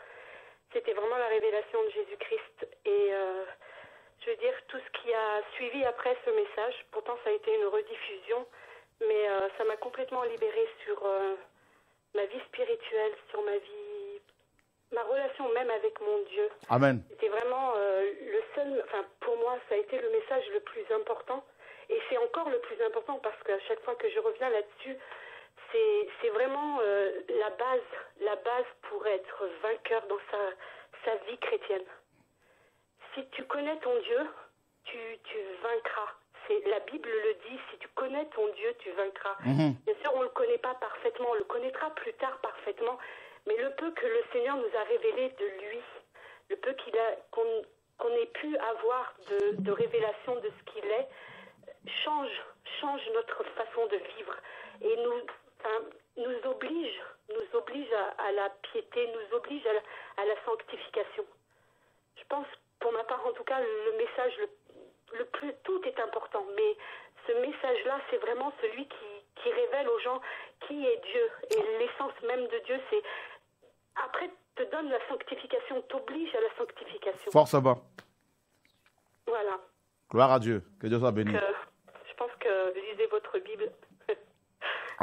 C'était vraiment la révélation de Jésus-Christ. Et euh, je veux dire, tout ce qui a suivi après ce message, pourtant ça a été une rediffusion, mais euh, ça m'a complètement libérée sur ma vie spirituelle, sur ma vie, ma relation même avec mon Dieu. Amen. C'était vraiment le seul, enfin pour moi, ça a été le message le plus important et c'est encore le plus important parce qu'à chaque fois que je reviens là-dessus, c'est vraiment euh, la base, la base pour être vainqueur dans sa, sa vie chrétienne. Si tu connais ton Dieu, tu, tu vaincras. La Bible le dit, si tu connais ton Dieu, tu vaincras. Mhm. Bien sûr, on ne le connaît pas parfaitement, on le connaîtra plus tard parfaitement, mais le peu que le Seigneur nous a révélé de lui, le peu qu'il a qu'on ait pu avoir de, de révélation de ce qu'il est, change, change notre façon de vivre et nous, nous oblige, nous oblige à, la piété, nous oblige à la, sanctification. Je pense, pour ma part en tout cas, le, message le, plus, tout est important, mais ce message-là, c'est vraiment celui qui, qui révèle aux gens qui est Dieu. Et l'essence même de Dieu, c'est après te donne la sanctification, t'oblige à la sanctification. Force à bas. Voilà. Gloire à Dieu. Que Dieu soit béni pense que lisez votre Bible.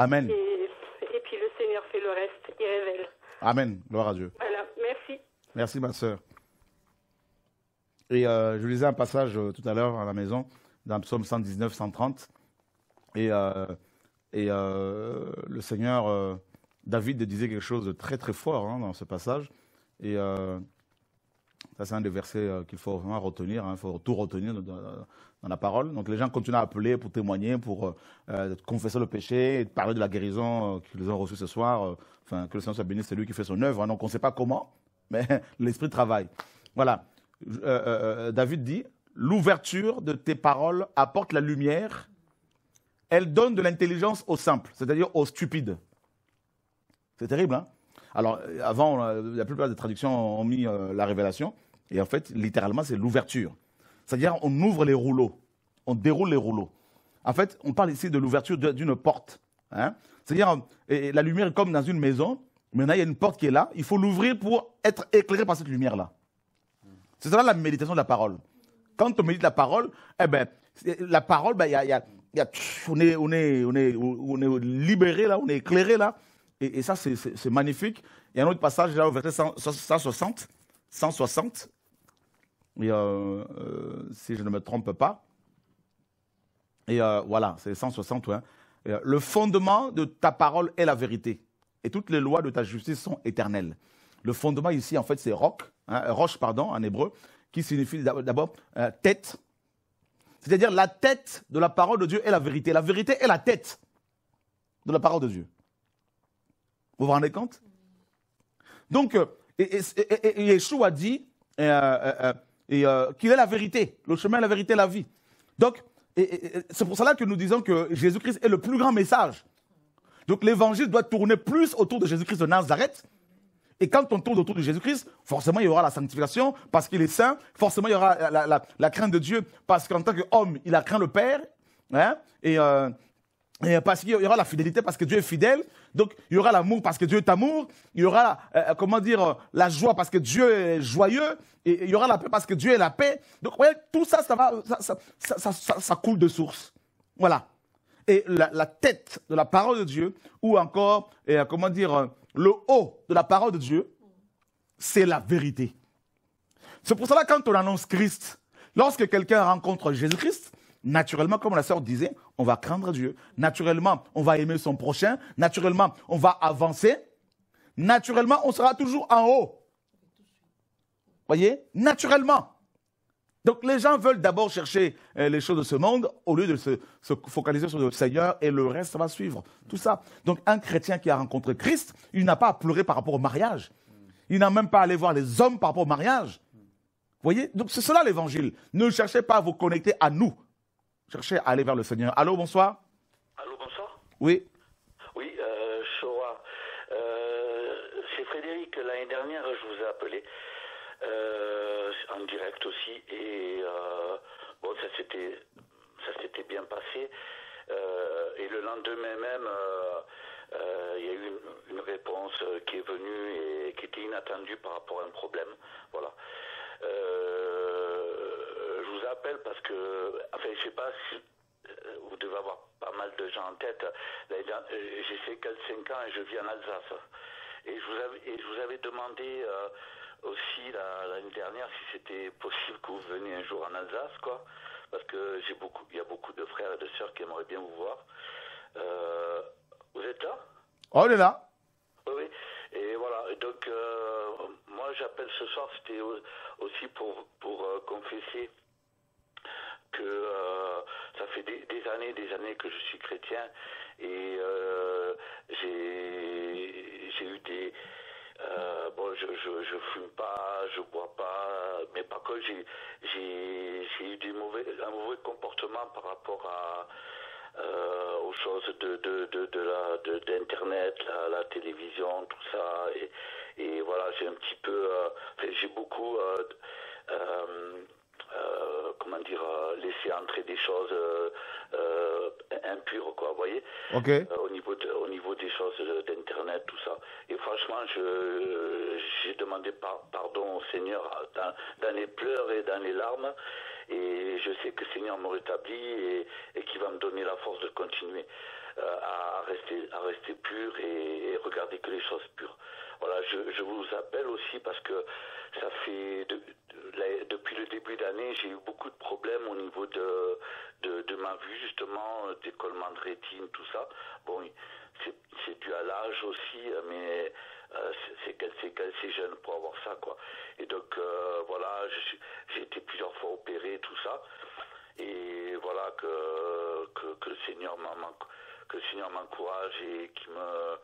Amen. Et, puis le Seigneur fait le reste, il révèle. Amen. Gloire à Dieu. Voilà, merci. Merci ma soeur. Et euh, je lisais un passage euh, tout à l'heure à la maison, dans le psaume 119, 130. Et, euh, et le Seigneur, David disait quelque chose de très très fort hein, dans ce passage. Et ça, c'est un des versets qu'il faut vraiment retenir. Hein. Il faut tout retenir dans la parole. Donc les gens continuent à appeler pour témoigner, pour euh, euh, confesser le péché, parler de la guérison euh, qu'ils ont reçue ce soir. Enfin, que le Seigneur soit béni, c'est lui qui fait son œuvre. Hein. Donc on ne sait pas comment, mais l'Esprit travaille. Voilà. David dit, l'ouverture de tes paroles apporte la lumière. Elle donne de l'intelligence aux simples, c'est-à-dire aux stupides. C'est terrible, hein Alors, avant, la plupart des traductions ont mis la révélation. Et en fait, littéralement, c'est l'ouverture. C'est-à-dire, on ouvre les rouleaux, on déroule les rouleaux. En fait, on parle ici de l'ouverture d'une porte. Hein. C'est-à-dire, la lumière est comme dans une maison. Maintenant, il y a une porte qui est là. Il faut l'ouvrir pour être éclairé par cette lumière-là. C'est ça la méditation de la parole. Quand on médite la parole, eh ben, la parole, ben, y a, y a, on, est, on, est, on, est, on est libéré là, on est éclairé là. Et, ça, c'est magnifique. Il y a un autre passage là au verset 160, 160 et, euh, euh, si je ne me trompe pas. Et euh, voilà, c'est 160. Ouais. le fondement de ta parole est la vérité. Et toutes les lois de ta justice sont éternelles. Le fondement ici, en fait, c'est roc, hein, roche, pardon, en hébreu, qui signifie d'abord tête. C'est-à-dire la tête de la parole de Dieu est la vérité. La vérité est la tête de la parole de Dieu. Vous vous rendez compte? Donc, et, et, Yeshua dit, et euh, qu'il est la vérité, le chemin, la vérité, la vie. Donc, c'est pour cela que nous disons que Jésus-Christ est le plus grand message. Donc l'évangile doit tourner plus autour de Jésus-Christ de Nazareth. Et quand on tourne autour de Jésus-Christ, forcément il y aura la sanctification parce qu'il est saint. Forcément il y aura la, crainte de Dieu parce qu'en tant qu'homme, il a craint le Père. Hein, et, euh, et parce qu'il y aura la fidélité parce que Dieu est fidèle. Donc, il y aura l'amour parce que Dieu est amour. Il y aura, euh, comment dire, la joie parce que Dieu est joyeux. Et il y aura la paix parce que Dieu est la paix. Donc, voyez, tout ça, ça, va, ça, ça, ça, coule de source. Voilà. Et la, tête de la parole de Dieu, ou encore, comment dire, le haut de la parole de Dieu, c'est la vérité. C'est pour cela, quand on annonce Christ, lorsque quelqu'un rencontre Jésus-Christ, naturellement, comme la sœur disait, on va craindre Dieu. Naturellement, on va aimer son prochain. Naturellement, on va avancer. Naturellement, on sera toujours en haut. Voyez? Naturellement. Donc les gens veulent d'abord chercher euh, les choses de ce monde au lieu de se, focaliser sur le Seigneur et le reste va suivre. Tout ça. Donc un chrétien qui a rencontré Christ, il n'a pas à pleurer par rapport au mariage. Il n'a même pas à aller voir les hommes par rapport au mariage. Voyez? Donc c'est cela l'évangile. Ne cherchez pas à vous connecter à nous. Cherchez à aller vers le Seigneur. Allô, bonsoir. Allô, bonsoir. Oui. Oui, euh, Shoah. Euh, c'est Frédéric. L'année dernière, je vous ai appelé euh, en direct aussi. Et euh, bon, ça s'était, bien passé. et le lendemain même, il y a eu une, réponse qui est venue et qui était inattendue par rapport à un problème. Voilà vous appelle parce que, enfin, je sais pas si vous devez avoir pas mal de gens en tête. J'ai fait 4-5 ans et je vis en Alsace. Et je vous avais, et je vous avais demandé aussi l'année dernière si c'était possible que vous veniez un jour en Alsace, quoi. Parce que j'ai beaucoup, il y a beaucoup de frères et de sœurs qui aimeraient bien vous voir. vous êtes là? Oh, on est là. Oui, et voilà. donc, moi, j'appelle ce soir, c'était aussi pour, pour confesser que euh, ça fait des, années, des années que je suis chrétien et euh, j'ai eu des euh, bon, je, je, fume pas, je bois pas, mais par contre j'ai eu des mauvais un mauvais comportement par rapport à aux choses de de, de, la d'internet, la, télévision, tout ça. Et, et voilà j'ai un petit peu j'ai beaucoup euh, comment dire, euh, laisser entrer des choses euh, impures, quoi, vous voyez au, niveau au niveau des choses d'Internet, tout ça. Et franchement, j'ai demandé pardon au Seigneur dans, les pleurs et dans les larmes. Et je sais que le Seigneur me rétablit et, et qu'il va me donner la force de continuer à, rester, à rester pur et, regarder que les choses pures. Voilà, je, je vous appelle aussi parce que ça fait depuis le début d'année, j'ai eu beaucoup de problèmes au niveau de, de, ma vue, justement, décollement de rétine, tout ça. Bon, c'est dû à l'âge aussi, mais euh, c'est c'est jeune pour avoir ça, quoi. Et donc, euh, voilà, j'ai été plusieurs fois opéré, tout ça. Et voilà que, que, le Seigneur que le Seigneur m'encourage et qui me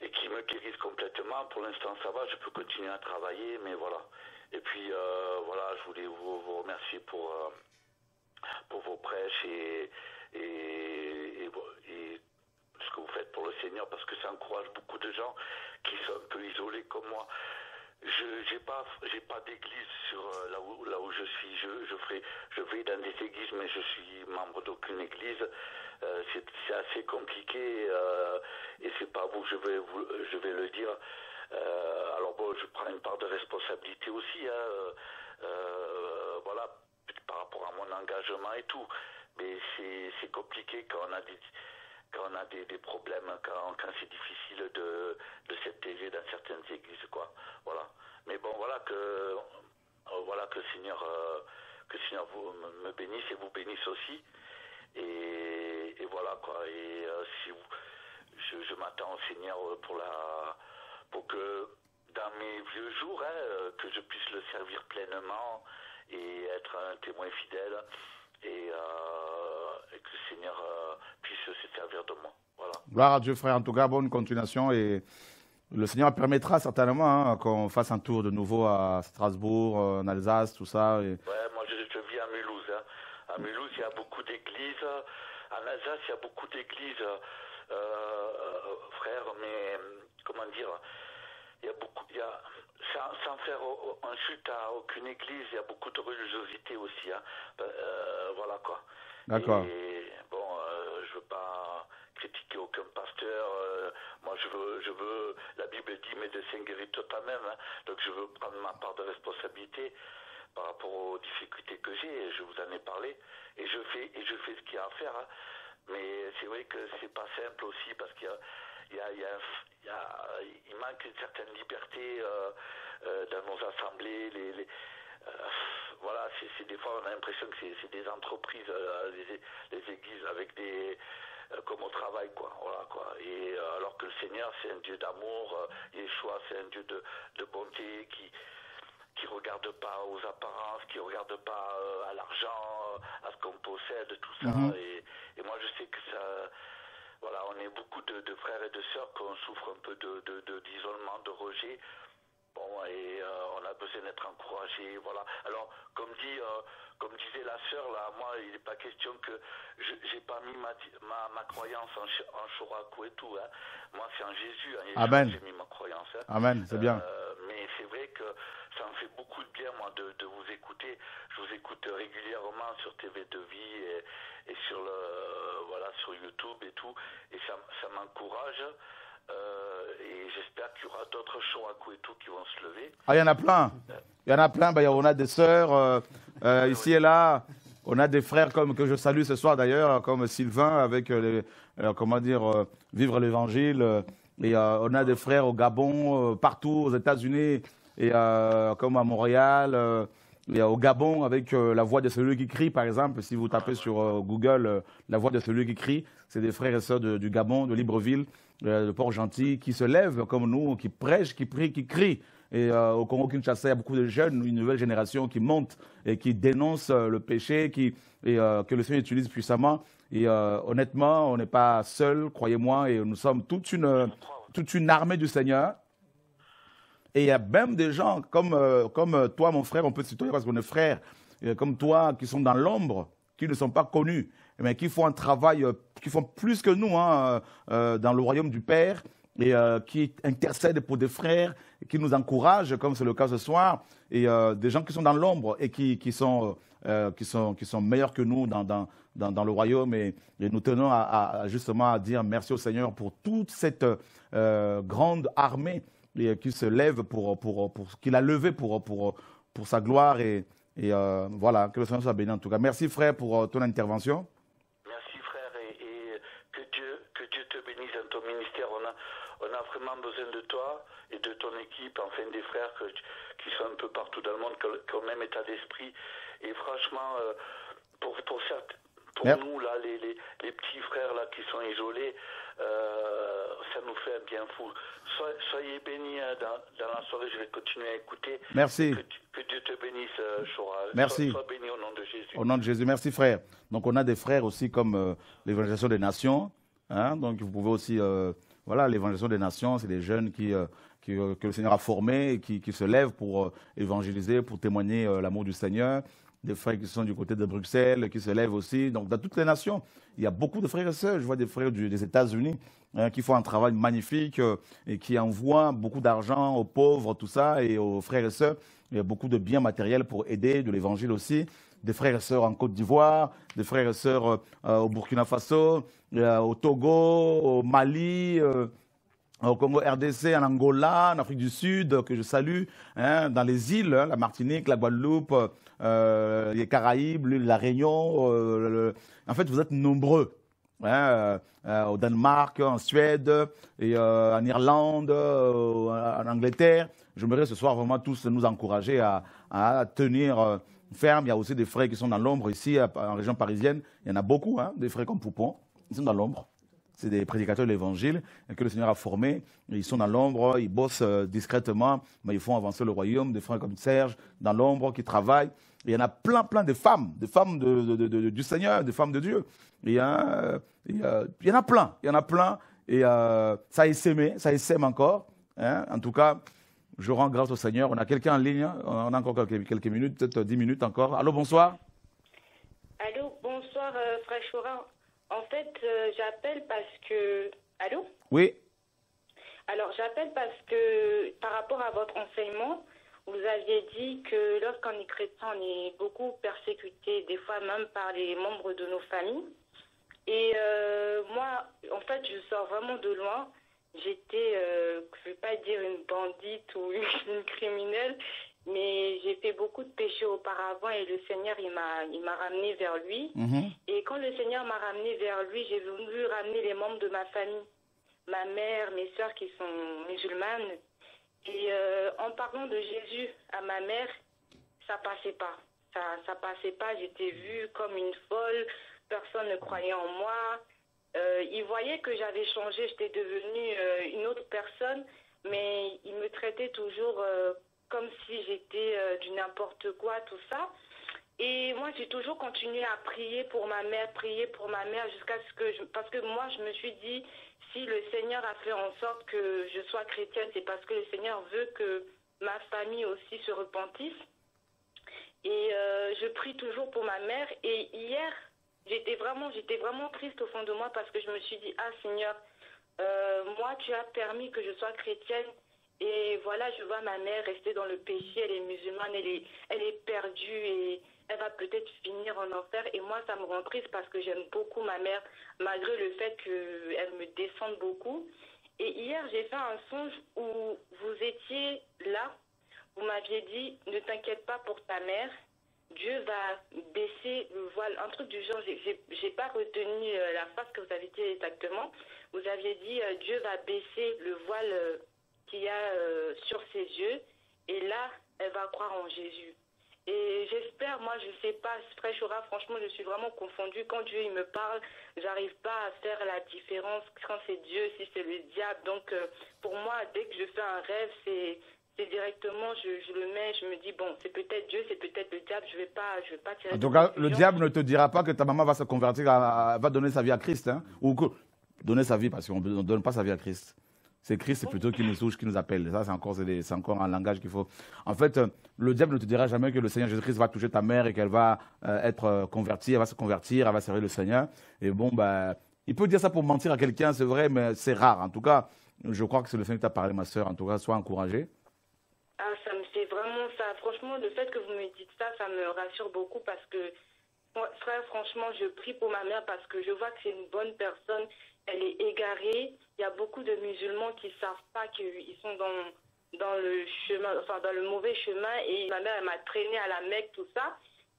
et qui me guérisse complètement. Pour l'instant, ça va, je peux continuer à travailler, mais voilà. Et puis, euh, voilà, je voulais vous, remercier pour, euh, pour vos prêches et, et, ce que vous faites pour le Seigneur, parce que ça encourage beaucoup de gens qui sont un peu isolés comme moi. Je n'ai pas j'ai pas d'église sur euh, là où là où je suis. Je je ferai je vais dans des églises, mais je suis membre d'aucune église. Euh, c'est assez compliqué euh, et c'est pas vous je vais vous, je vais le dire. Euh, alors bon, je prends une part de responsabilité aussi, hein, voilà, par rapport à mon engagement et tout. Mais c'est compliqué quand on a des quand on a des, des problèmes, quand, quand c'est difficile de, de s'intégrer dans certaines églises, quoi. Voilà. Mais bon, voilà que voilà que le Seigneur que Seigneur vous me bénisse et vous bénisse aussi. Voilà quoi. Et euh, si je, m'attends au Seigneur euh, pour la pour que dans mes vieux jours, hein, euh, que je puisse le servir pleinement et être un témoin fidèle et, que le Seigneur puisse se servir de moi. Voilà. Gloire à Dieu, frère. En tout cas, bonne continuation et le Seigneur permettra certainement hein, qu'on fasse un tour de nouveau à Strasbourg, en Alsace, tout ça. Et... Ouais, moi je, vis à Mulhouse. Hein. À Mulhouse, il y a beaucoup d'églises. En Alsace, il y a d'églises, euh, euh, frères, mais comment dire, il y a beaucoup, il y a, sans, faire un chute à aucune église, il y a beaucoup de religiosité aussi. Hein. Euh, voilà quoi. D'accord. Et bon, je veux pas critiquer aucun pasteur. moi, je veux, je veux, la Bible dit, mais de guérit toi-même. Hein. donc, je veux prendre ma part de responsabilité par rapport aux difficultés que j'ai, je vous en ai parlé, et je fais, et je fais ce qu'il y a à faire. Hein. Mais c'est vrai que c'est pas simple aussi parce qu'il y y il, y a, il, manque une certaine liberté euh, euh, dans nos assemblées. Les, euh, voilà, c'est des fois on a l'impression que c'est des entreprises, les, les, églises avec des comme au travail quoi voilà quoi et alors que le Seigneur c'est un Dieu d'amour Yeshua c'est un Dieu de, de bonté qui qui regarde pas aux apparences, qui regarde pas euh, à l'argent, à ce qu'on possède, tout ça. Mhm. et, et, moi, je sais que ça, voilà, on est beaucoup de, de frères et de sœurs qu'on souffre un peu de, d'isolement, de, rejet. Bon, et euh, on a besoin d'être encouragé, voilà. Alors, comme dit, euh, comme disait la sœur, là, moi, il n'est pas question que je n'ai pas mis ma, ma, croyance en, en et tout. Hein. Moi, c'est en Jésus. Hein, Amen. J'ai mis ma croyance. Hein. Amen, c'est bien. Euh, mais c'est vrai que ça me fait beaucoup de bien, moi, de, vous écouter. Je vous écoute régulièrement sur TV de Vie et, et sur, le, voilà, sur YouTube et tout. Et ça, m'encourage. Euh, et j'espère qu'il y aura d'autres shows à tout qui vont se lever. Ah, il y en a plein. Il y en a plein. Ben, on a des sœurs euh, euh, ici et là. On a des frères comme que je salue ce soir d'ailleurs, comme Sylvain avec comment dire, vivre l'évangile. Et on a des frères au Gabon, partout aux États-Unis et comme à Montréal. et au Gabon, avec la voix de celui qui crie, par exemple, si vous tapez sur Google la voix de celui qui crie, c'est des frères et sœurs du Gabon, de Libreville, de Port-Gentil, qui se lèvent comme nous, qui prêchent, qui prient, qui crient. Et euh, au Congo-Kinshasa, il y a beaucoup de jeunes, une nouvelle génération qui monte et qui dénonce euh, le péché, qui, euh, que le Seigneur utilise puissamment. Et honnêtement, on n'est pas seul, croyez-moi, et nous sommes toute une, toute une armée du Seigneur. Et il y a même des gens comme, comme toi, mon frère, on peut se parce qu'on est frères, comme toi, qui sont dans l'ombre, qui ne sont pas connus, mais qui font un travail, qui font plus que nous hein, dans le royaume du Père et euh, qui intercèdent pour des frères, qui nous encouragent, comme c'est le cas ce soir, et euh, des gens qui sont dans l'ombre et qui, qui, sont, euh, qui, sont, qui sont meilleurs que nous dans, dans, dans, le royaume. Et, nous tenons à, justement à dire merci au Seigneur pour toute cette grande armée qui se lève, pour, pour, pour, qu'il a levé pour, pour, pour sa gloire. Et, et voilà, que le Seigneur soit béni en tout cas. Merci frère pour ton intervention. on a vraiment besoin de toi et de ton équipe, enfin des frères qui sont un peu partout dans le monde, qui ont le même état d'esprit. Et franchement, euh, pour, pour, pour nous, là, les, les, petits frères là, qui sont isolés, euh, ça nous fait un bien fou. soyez bénis hein, dans, la soirée, je vais continuer à écouter. Merci. Que, Dieu te bénisse, Chora. Euh, Merci. Sois, béni au nom de Jésus. Au nom de Jésus. Merci, frère. Donc, on a des frères aussi comme l'évangélisation des nations. Hein, donc, vous pouvez aussi voilà, l'évangélisation des nations, c'est des jeunes qui, euh, euh, que le Seigneur a formés et qui, se lèvent pour euh, évangéliser, pour témoigner l'amour du Seigneur. Des frères qui sont du côté de Bruxelles, qui se lèvent aussi. Donc, dans toutes les nations, il y a beaucoup de frères et sœurs. Je vois des frères des États-Unis hein, qui font un travail magnifique et qui envoient beaucoup d'argent aux pauvres, tout ça, et aux frères et sœurs. Il y a beaucoup de biens matériels pour aider, de l'évangile aussi des frères et sœurs en Côte d'Ivoire, des frères et sœurs euh, au Burkina Faso, euh, au Togo, au Mali, euh, au Congo RDC, en Angola, en Afrique du Sud, que je salue, hein, dans les îles, hein, la Martinique, la Guadeloupe, les Caraïbes, la Réunion. En fait, vous êtes nombreux. Hein, au Danemark, en Suède, et, en Irlande, en Angleterre. J'aimerais ce soir vraiment tous nous encourager à, à tenir ferme. Il y a aussi des frères qui sont dans l'ombre ici, en région parisienne. Il y en a beaucoup, des frères comme Poupon. Ils sont dans l'ombre. C'est des prédicateurs de l'évangile que le Seigneur a formés. Ils sont dans l'ombre, ils bossent euh, discrètement, mais ils font avancer le royaume. Des frères comme Serge, dans l'ombre, qui travaillent. il y en a plein, plein de femmes, des femmes du Seigneur, des femmes de Dieu. Il y, a, il, y en a plein, il y en a plein. Et euh, ça essaimé, ça essaime encore. Hein. En tout cas, je rends grâce au Seigneur. On a quelqu'un en ligne. On a encore quelques, minutes, peut-être dix minutes encore. Allô, bonsoir. Allô, bonsoir, euh, frère Chora. En fait, euh, j'appelle parce que. Allô? Oui. Alors, j'appelle parce que par rapport à votre enseignement, vous aviez dit que lorsqu'on est chrétien, on est beaucoup persécuté, des fois même par les membres de nos familles. Et euh, moi, en fait, je sors vraiment de loin j'étais, euh, je ne vais pas dire une bandite ou une criminelle, mais j'ai fait beaucoup de péchés auparavant et le Seigneur, il m'a, il m'a ramené vers lui. Mhm. Et quand le Seigneur m'a ramené vers lui, j'ai voulu ramener les membres de ma famille, ma mère, mes soeurs qui sont musulmanes. Et euh, en parlant de Jésus à ma mère, ça passait pas. Ça, ça passait pas. J'étais vue comme une folle. Personne ne croyait en moi. Euh, il voyait que j'avais changé, j'étais devenue euh, une autre personne, mais il me traitait toujours euh, comme si j'étais du n'importe quoi, tout ça. Et moi, j'ai toujours continué à prier pour ma mère, prier pour ma mère jusqu'à ce que je... Parce que moi, je me suis dit, si le Seigneur a fait en sorte que je sois chrétienne, c'est parce que le Seigneur veut que ma famille aussi se repentisse. Et je prie toujours pour ma mère. Et hier, j'étais vraiment, j'étais vraiment triste au fond de moi parce que je me suis dit, ah Seigneur, moi, tu as permis que je sois chrétienne et voilà, je vois ma mère rester dans le péché, elle est musulmane, elle est, elle est perdue et elle va peut-être finir en enfer. Et moi, ça me rend triste parce que j'aime beaucoup ma mère, malgré le fait qu'elle me descende beaucoup. Et hier, j'ai fait un songe où vous étiez là. Vous m'aviez dit, ne t'inquiète pas pour ta mère. Dieu va baisser le voile. Un truc du genre, j'ai pas retenu euh, la phrase que vous avez dit exactement. Vous aviez dit, euh, Dieu va baisser le voile euh, qu'il y a euh, sur ses yeux. Et là, elle va croire en Jésus. Et j'espère, moi, je ne sais pas, Frère Chora, franchement, je suis vraiment confondue. Quand Dieu il me parle, j'arrive pas à faire la différence quand c'est Dieu, si c'est le diable. Donc, euh, pour moi, dès que je fais un rêve, c'est c'est directement, je, le mets, je me dis, bon, c'est peut-être Dieu, c'est peut-être le diable, je ne vais, pas, je vais pas tirer. En tout cas, le diable ne te dira pas que ta maman va se convertir, va donner sa vie à Christ, hein, ou donner sa vie, parce qu'on ne donne pas sa vie à Christ. C'est Christ, c'est plutôt qui nous touche, qui nous appelle. Ça, c'est encore, c'est encore un langage qu'il faut. En fait, euh, le diable ne te dira jamais que le Seigneur Jésus-Christ va toucher ta mère et qu'elle va euh, être euh, convertie, elle va se convertir, elle va servir le Seigneur. Et bon, bah, il peut dire ça pour mentir à quelqu'un, c'est vrai, mais c'est rare. En tout cas, je crois que c'est le Seigneur qui t'a parlé, ma soeur. En tout cas, sois encouragée. Ah, ça me fait vraiment ça. Franchement, le fait que vous me dites ça, ça me rassure beaucoup parce que, frère, franchement, je prie pour ma mère parce que je vois que c'est une bonne personne elle est égarée. Il y a beaucoup de musulmans qui ne savent pas qu'ils sont dans, dans le chemin, enfin dans le mauvais chemin. Et ma mère, elle m'a traîné à la Mecque, tout ça.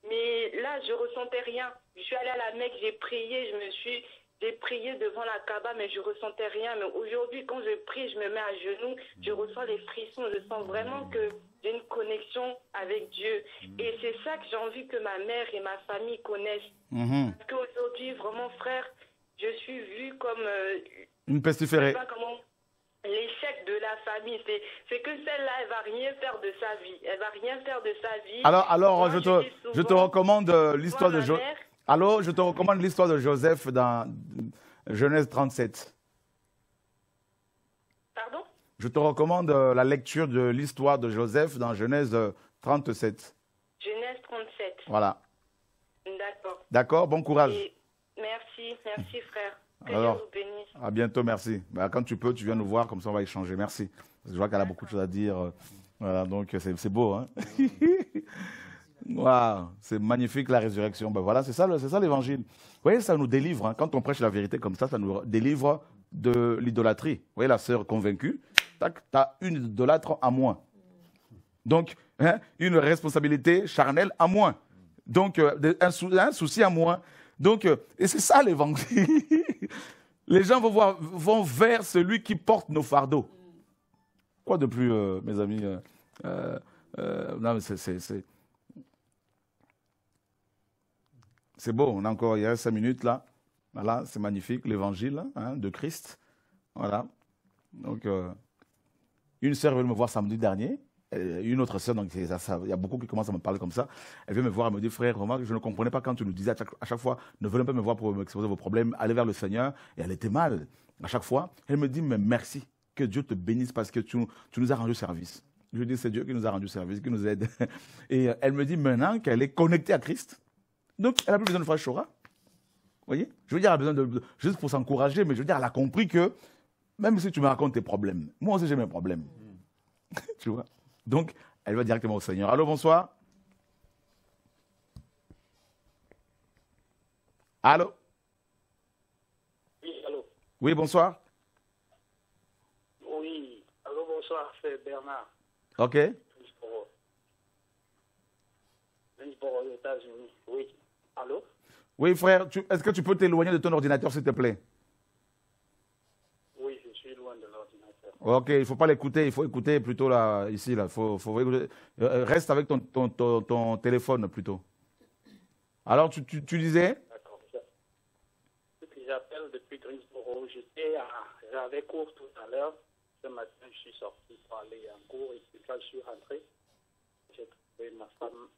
Mais là, je ressentais rien. Je suis allée à la Mecque, j'ai prié, je me suis, j'ai prié devant la Kaaba, mais je ressentais rien. Mais aujourd'hui, quand je prie, je me mets à genoux, je ressens les frissons, je sens vraiment que j'ai une connexion avec Dieu. Et c'est ça que j'ai envie que ma mère et ma famille connaissent. Mhm. Parce qu'aujourd'hui, vraiment, frère, je suis vue comme... Euh, une pestiférée. l'échec de la famille. C'est que celle-là, elle va rien faire de sa vie. Elle va rien faire de sa vie. Alors, alors je, te, je te recommande euh, l'histoire de Joseph. Alors, je te recommande l'histoire de Joseph dans Genèse 37. Pardon? Je te recommande euh, la lecture de l'histoire de Joseph dans Genèse 37. Genèse 37. Voilà. D'accord. D'accord, bon courage. Merci, merci frère. Que Alors, Dieu vous bénisse. À bientôt, merci. Bah, quand tu peux, tu viens nous voir, comme ça on va échanger. Merci. je vois qu'elle a beaucoup de choses à dire. Voilà, donc c'est beau. Hein Wow, c'est magnifique la résurrection. Ben voilà, c'est ça, l'évangile. Vous voyez, ça nous délivre. Hein. Quand on prêche la vérité comme ça, ça nous délivre de l'idolâtrie. Vous voyez, la sœur convaincue, tu as une idolâtre à moins. Donc, hein, une responsabilité charnelle à moins. Donc, euh, un, souci à moins. Donc, euh, et c'est ça l'évangile. Les gens vont, voir, vont vers celui qui porte nos fardeaux. Quoi de plus, euh, mes amis euh, c'est. C'est beau, encore, il y a cinq minutes là. Voilà, c'est magnifique, l'évangile hein, de Christ. Voilà. Donc, une sœur veut me voir samedi dernier. Euh, une autre sœur, donc il y a beaucoup qui commencent à me parler comme ça. Elle vient me voir, elle me dit Frère, remarque, je ne comprenais pas quand tu nous disais à chaque, fois, ne venez pas me voir pour m'exposer vos problèmes, allez vers le Seigneur. Et elle était mal à chaque fois. Elle me dit Mais merci, que Dieu te bénisse parce que tu, tu nous as rendu service. Je dis C'est Dieu qui nous a rendu service, qui nous aide. Et euh, elle me dit maintenant qu'elle est connectée à Christ. Donc, elle n'a plus besoin de faire Shora. Vous voyez? Je veux dire, elle a besoin de. Juste pour s'encourager, mais je veux dire, elle a compris que même si tu me racontes tes problèmes, moi aussi j'ai mes problèmes. tu vois? Donc, elle va directement au Seigneur. Allô, bonsoir. Allô Oui, allô. Oui, bonsoir. Oui, allô, bonsoir, c'est Bernard. Ok. États-Unis. Oui. Allô Oui, frère, est-ce que tu peux t'éloigner de ton ordinateur, s'il te plaît? Ok, il ne faut pas l'écouter, il faut écouter plutôt là, ici. Là. Faut, faut euh, euh, Reste avec ton, ton, ton, téléphone plutôt. Alors, tu, tu, tu disais? D'accord. J'appelle depuis Greensboro. J'avais cours tout à l'heure. Ce matin, je suis sorti pour aller en cours et puis quand je suis rentré, j'ai trouvé ma femme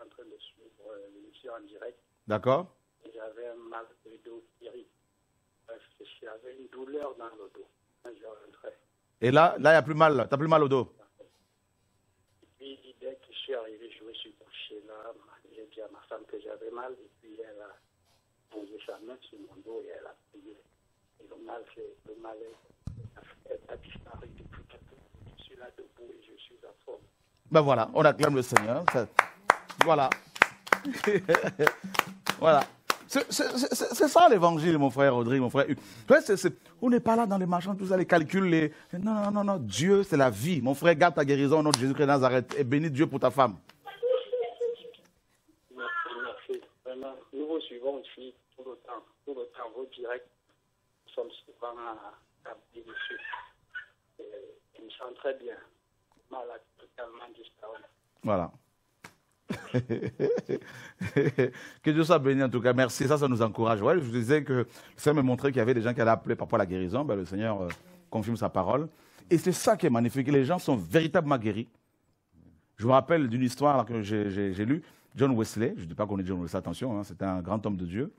en train de suivre euh, l'émission en direct. D'accord. J'avais un mal de dos qui J'avais une douleur dans le dos. Et là, là, il n'y a plus mal. Tu n'as plus mal au dos. Et puis, dès que je suis arrivé, je me suis couché dit à ma femme que j'avais mal, et puis elle a posé sa main sur mon dos et elle a prié. Et le mal, le mal a, disparu depuis Je suis là debout et je suis à forme. Ben voilà, on acclame le Seigneur. Voilà. voilà. C'est ça l'évangile, mon frère Audrey, mon frère on n'est pas là dans les marchands, tous ça, les calculs. Les... Non, non, non, non. Dieu, c'est la vie. Mon frère, garde ta guérison au nom de Jésus-Christ de Nazareth. Et bénis Dieu pour ta femme. Merci, Vraiment, nous vous suivons ici tout le temps, tout le temps, vos directs. Nous sommes souvent à, à dessus. Et me sens très bien. Malade, totalement disparu. Voilà. que Dieu soit béni en tout cas. Merci, ça, ça nous encourage. Je vous disais que ça me montrait qu'il y avait des gens qui allaient appeler par rapport à la guérison. Ben, le Seigneur euh, confirme sa parole. Et c'est ça qui est magnifique. Les gens sont véritablement guéris. Je me rappelle d'une histoire que j'ai lue. John Wesley, je ne dis pas qu'on est John Wesley, attention, hein, c'était un grand homme de Dieu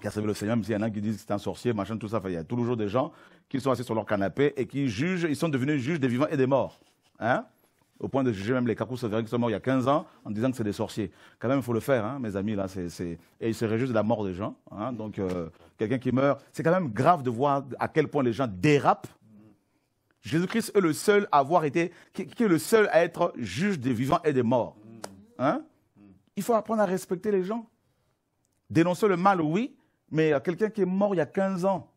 qui a servi le Seigneur, même s'il y en a qui disent que c'est un sorcier, machin, tout ça. il y a toujours des gens qui sont assis sur leur canapé et qui jugent, ils sont devenus juges des vivants et des morts. Hein au point de juger même les Kakou qui sont morts il y a 15 ans en disant que c'est des sorciers. Quand même, il faut le faire, hein, mes amis. Là, Et ils se réjouissent de la mort des gens. Hein. donc, euh, quelqu'un qui meurt, c'est quand même grave de voir à quel point les gens dérapent. Jésus-Christ est le seul à avoir été, qui, est le seul à être juge des vivants et des morts. Hein? Il faut apprendre à respecter les gens. Dénoncer le mal, oui, mais quelqu'un qui est mort il y a 15 ans,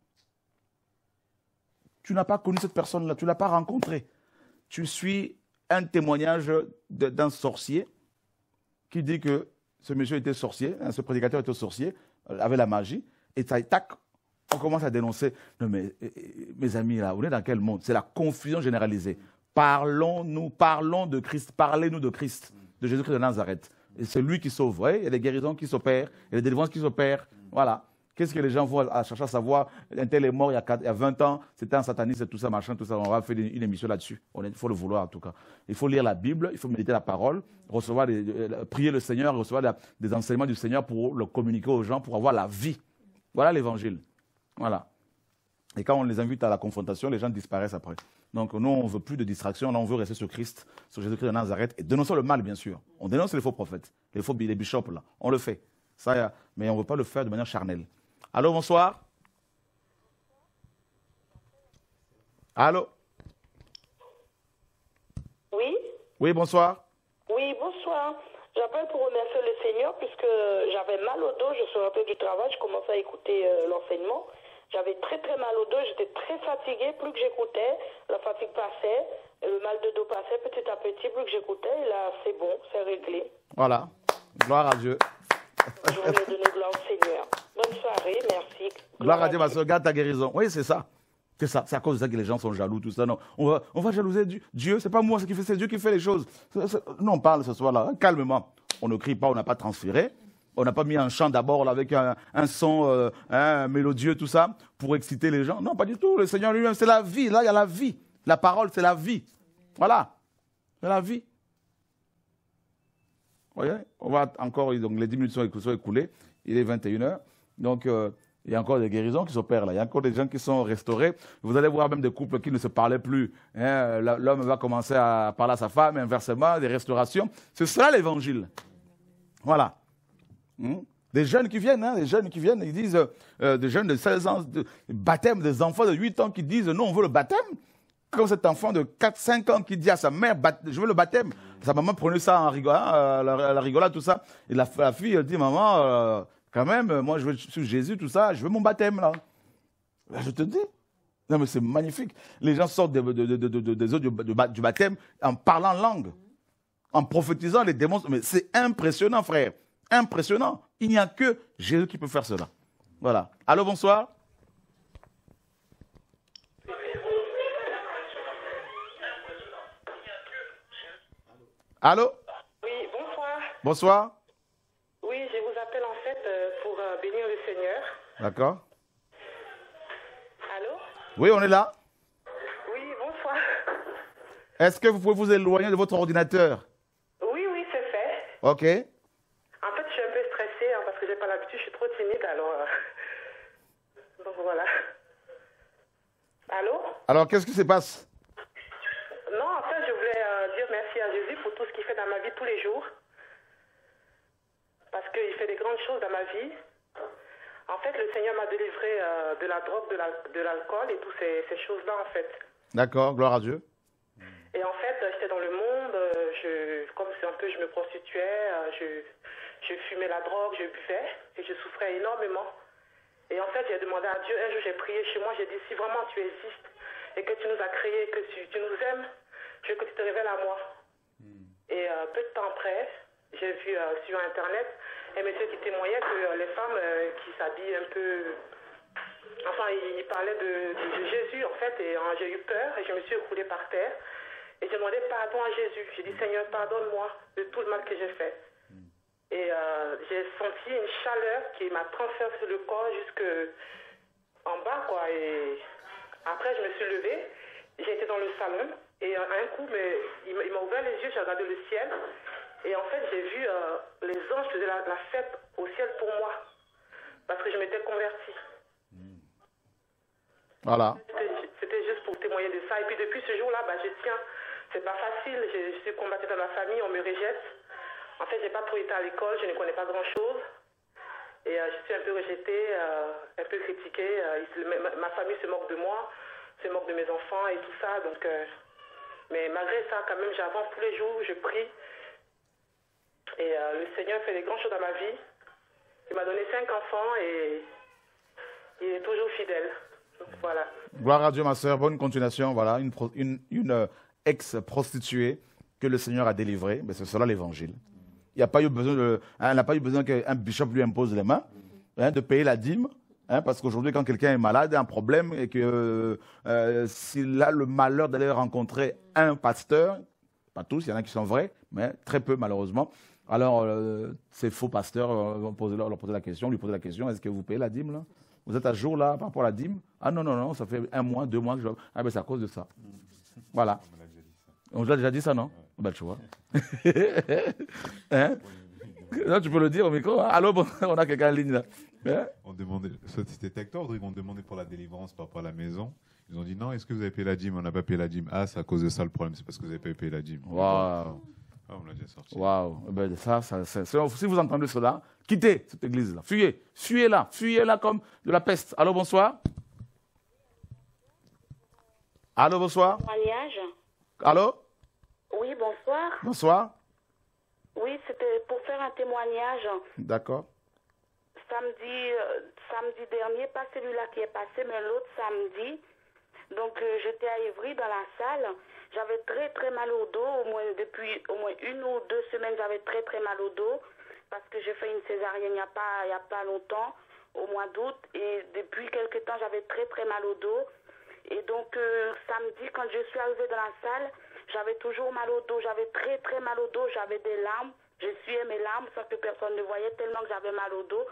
tu n'as pas connu cette personne-là, tu ne l'as pas rencontré. Tu suis un témoignage d'un sorcier qui dit que ce monsieur était sorcier, hein, ce prédicateur était sorcier, euh, avait la magie, et tac, on commence à dénoncer. Eh, eh, mes amis, là, on est dans quel monde? C'est la confusion généralisée. Parlons-nous, parlons de Christ, parlez-nous de Christ, de Jésus-Christ de Nazareth. Et c'est lui qui sauve. Il y a des guérisons qui s'opèrent, il y a des délivrances qui s'opèrent. Voilà. Qu'est-ce que les gens vont à chercher à savoir? Un tel est mort il y a, 20 ans, c'était un sataniste, tout ça, machin, tout ça. On va faire une, émission là-dessus. Il faut le vouloir en tout cas. Il faut lire la Bible, il faut méditer la parole, recevoir euh, prier le Seigneur, recevoir des enseignements du Seigneur pour le communiquer aux gens, pour avoir la vie. Voilà l'évangile. Voilà. Et quand on les invite à la confrontation, les gens disparaissent après. Donc nous, on ne veut plus de distraction, là, on veut rester sur Christ, sur Jésus-Christ de Nazareth, et dénoncer le mal, bien sûr. On dénonce les faux prophètes, les faux bishops, là. On le fait. Ça, mais on ne veut pas le faire de manière charnelle. Allô, bonsoir. Allô Oui Oui, bonsoir. Oui, bonsoir. J'appelle pour remercier le Seigneur puisque j'avais mal au dos, je suis rentrée du travail, je commençais à écouter euh, l'enseignement. J'avais très très mal au dos, j'étais très fatiguée, plus que j'écoutais, la fatigue passait, le mal de dos passait petit à petit, plus que j'écoutais, et là c'est bon, c'est réglé. Voilà, gloire à Dieu. Je voulais donner gloire au Seigneur. Bonne soirée, merci. Gloire, à Dieu, ma soeur, garde ta guérison. Oui, c'est ça. C'est ça. C'est à cause de ça que les gens sont jaloux, tout ça. Non, on va, on va jalouser Dieu. C'est pas moi qui fait, c'est Dieu qui fait les choses. Non, on parle ce soir-là, calmement. On ne crie pas, on n'a pas transféré. On n'a pas mis un chant d'abord avec un, son euh, hein, mélodieux, tout ça, pour exciter les gens. Non, pas du tout. Le Seigneur lui-même, c'est la vie. Là, il y a la vie. La parole, c'est la vie. Voilà. C'est la vie. Vous voyez On va encore, donc les 10 minutes sont écoulées. Il est 21h. Donc, euh, il y a encore des guérisons qui s'opèrent là. Il y a encore des gens qui sont restaurés. Vous allez voir même des couples qui ne se parlaient plus. Hein. L'homme va commencer à parler à sa femme, inversement, des restaurations. C'est cela l'évangile. Voilà. Hmm? Des jeunes qui viennent, hein, des jeunes qui viennent, ils disent, euh, des jeunes de 16 ans, de baptême, des enfants de 8 ans qui disent, non, on veut le baptême. Comme cet enfant de 4-5 ans qui dit à sa mère, je veux le baptême. Sa maman prenait ça en rigolant, euh, la, rigolade, tout ça. Et la, fille, elle dit, maman, quand même, moi, je veux sur Jésus, tout ça, je veux mon baptême, là. je te dis. Non, mais c'est magnifique. Les gens sortent des eaux du, baptême en parlant langue, en prophétisant les démons. Mais c'est impressionnant, frère. Impressionnant. Il n'y a que Jésus qui peut faire cela. Voilà. Allô, bonsoir. Allô? Oui, bonsoir. Bonsoir. D'accord. Allô? Oui, on est là. Oui, bonsoir. Est-ce que vous pouvez vous éloigner de votre ordinateur? Oui, oui, c'est fait. Ok. En fait, je suis un peu stressée hein, parce que j'ai pas l'habitude, je suis trop timide, alors. Euh, donc voilà. Allô? Alors, qu'est-ce qui se passe? Non, en fait, je voulais euh, dire merci à Jésus pour tout ce qu'il fait dans ma vie tous les jours. parce qu'il fait des grandes choses dans ma vie. En fait, le Seigneur m'a délivré euh, de la drogue, de l'alcool et toutes ces, choses-là, en fait. D'accord, gloire à Dieu. Et en fait, j'étais dans le monde, euh, je, comme c'est un peu, je me prostituais, euh, je, je fumais la drogue, je buvais et je souffrais énormément. Et en fait, j'ai demandé à Dieu, un jour j'ai prié chez moi, j'ai dit, si vraiment tu existes et que tu nous as créés, que tu, tu nous aimes, je veux que tu te révèles à moi. Hmm. Et peu de temps après, j'ai vu sur Internet un monsieur qui témoignait que les femmes qui s'habillent un peu Enfin, il parlait de, Jésus, en fait, et hein, j'ai eu peur et je me suis écroulée par terre. Et j'ai demandé pardon à Jésus. J'ai dit, Seigneur, pardonne-moi de tout le mal que j'ai fait. Hmm. Et euh, j'ai senti une chaleur qui m'a transféré sur le corps jusque en bas, quoi. Et après, je me suis levée. J'ai été dans le salon. Et à un coup, mais, il m'a ouvert les yeux, j'ai regardé le ciel. Et en fait, j'ai vu euh, les anges faisaient la, la fête au ciel pour moi. Parce que je m'étais convertie. Voilà. C'était juste pour témoigner de ça. Et puis depuis ce jour-là, bah, je tiens. C'est pas facile. Je, suis combattue dans ma famille, on me rejette. En fait, j'ai pas trop été à l'école, je ne connais pas grand-chose. Et euh, je suis un peu rejetée, euh, un peu critiquée. Ma, famille se moque de moi, se moque de mes enfants et tout ça. Donc, mais malgré ça, quand même, j'avance tous les jours, je prie. Et le Seigneur fait des grandes choses dans ma vie. Il m'a donné cinq enfants et il est toujours fidèle. Voilà. Gloire à Dieu, ma soeur. Bonne continuation. Voilà, une, une, euh, ex-prostituée que le Seigneur a délivrée. Mais c'est cela l'évangile. Il n'a pas eu besoin, hein, pas eu besoin qu'un bishop lui impose les mains, hein, de payer la dîme. Hein, parce qu'aujourd'hui, quand quelqu'un est malade, a un problème, et que euh, s'il a le malheur d'aller rencontrer un pasteur, pas tous, il y en a qui sont vrais, mais très peu malheureusement, alors euh, ces faux pasteurs vont poser, leur poser la question, lui poser la question, est-ce que vous payez la dîme là? Vous êtes à jour là par rapport à la dîme? Ah non, non, non, ça fait un mois, deux mois que je. Ah ben c'est à cause de ça. Voilà. On vous a déjà dit ça, non? Ben tu vois. hein? Là, tu peux le dire au micro. Hein? Allô, on a quelqu'un en ligne là. Hein? On demandait, c'était Tector, ils m'ont demandé pour la délivrance par rapport à la maison. Ils ont dit non, est-ce que vous avez payé la dîme? On n'a pas payé la dîme. Ah, c'est à cause de ça le problème, c'est parce que vous n'avez pas payé la dîme. Waouh ah, on l'a déjà sorti. Waouh eh ben, ça, ça, Si vous entendez cela, quittez cette église-là. Fuyez. Fuyez-la. Fuyez-la comme de la peste. Allô, bonsoir. Allô, bonsoir. Mariage. Allô? Oui, bonsoir. Bonsoir. Oui, c'était pour faire un témoignage. D'accord. Samedi, euh, samedi dernier, pas celui-là qui est passé, mais l'autre samedi. Donc, euh, j'étais à Ivry dans la salle. J'avais très très mal au dos, au moins depuis au moins une ou deux semaines, j'avais très très mal au dos parce que j'ai fait une césarienne il n'y a pas pas longtemps, au mois d'août, et depuis quelque temps j'avais très très mal au dos. Et donc euh, samedi quand je suis arrivée dans la salle, j'avais toujours mal au dos, j'avais très très mal au dos, j'avais des larmes, j'essuyais mes larmes sans que personne ne voyait tellement que j'avais mal au dos.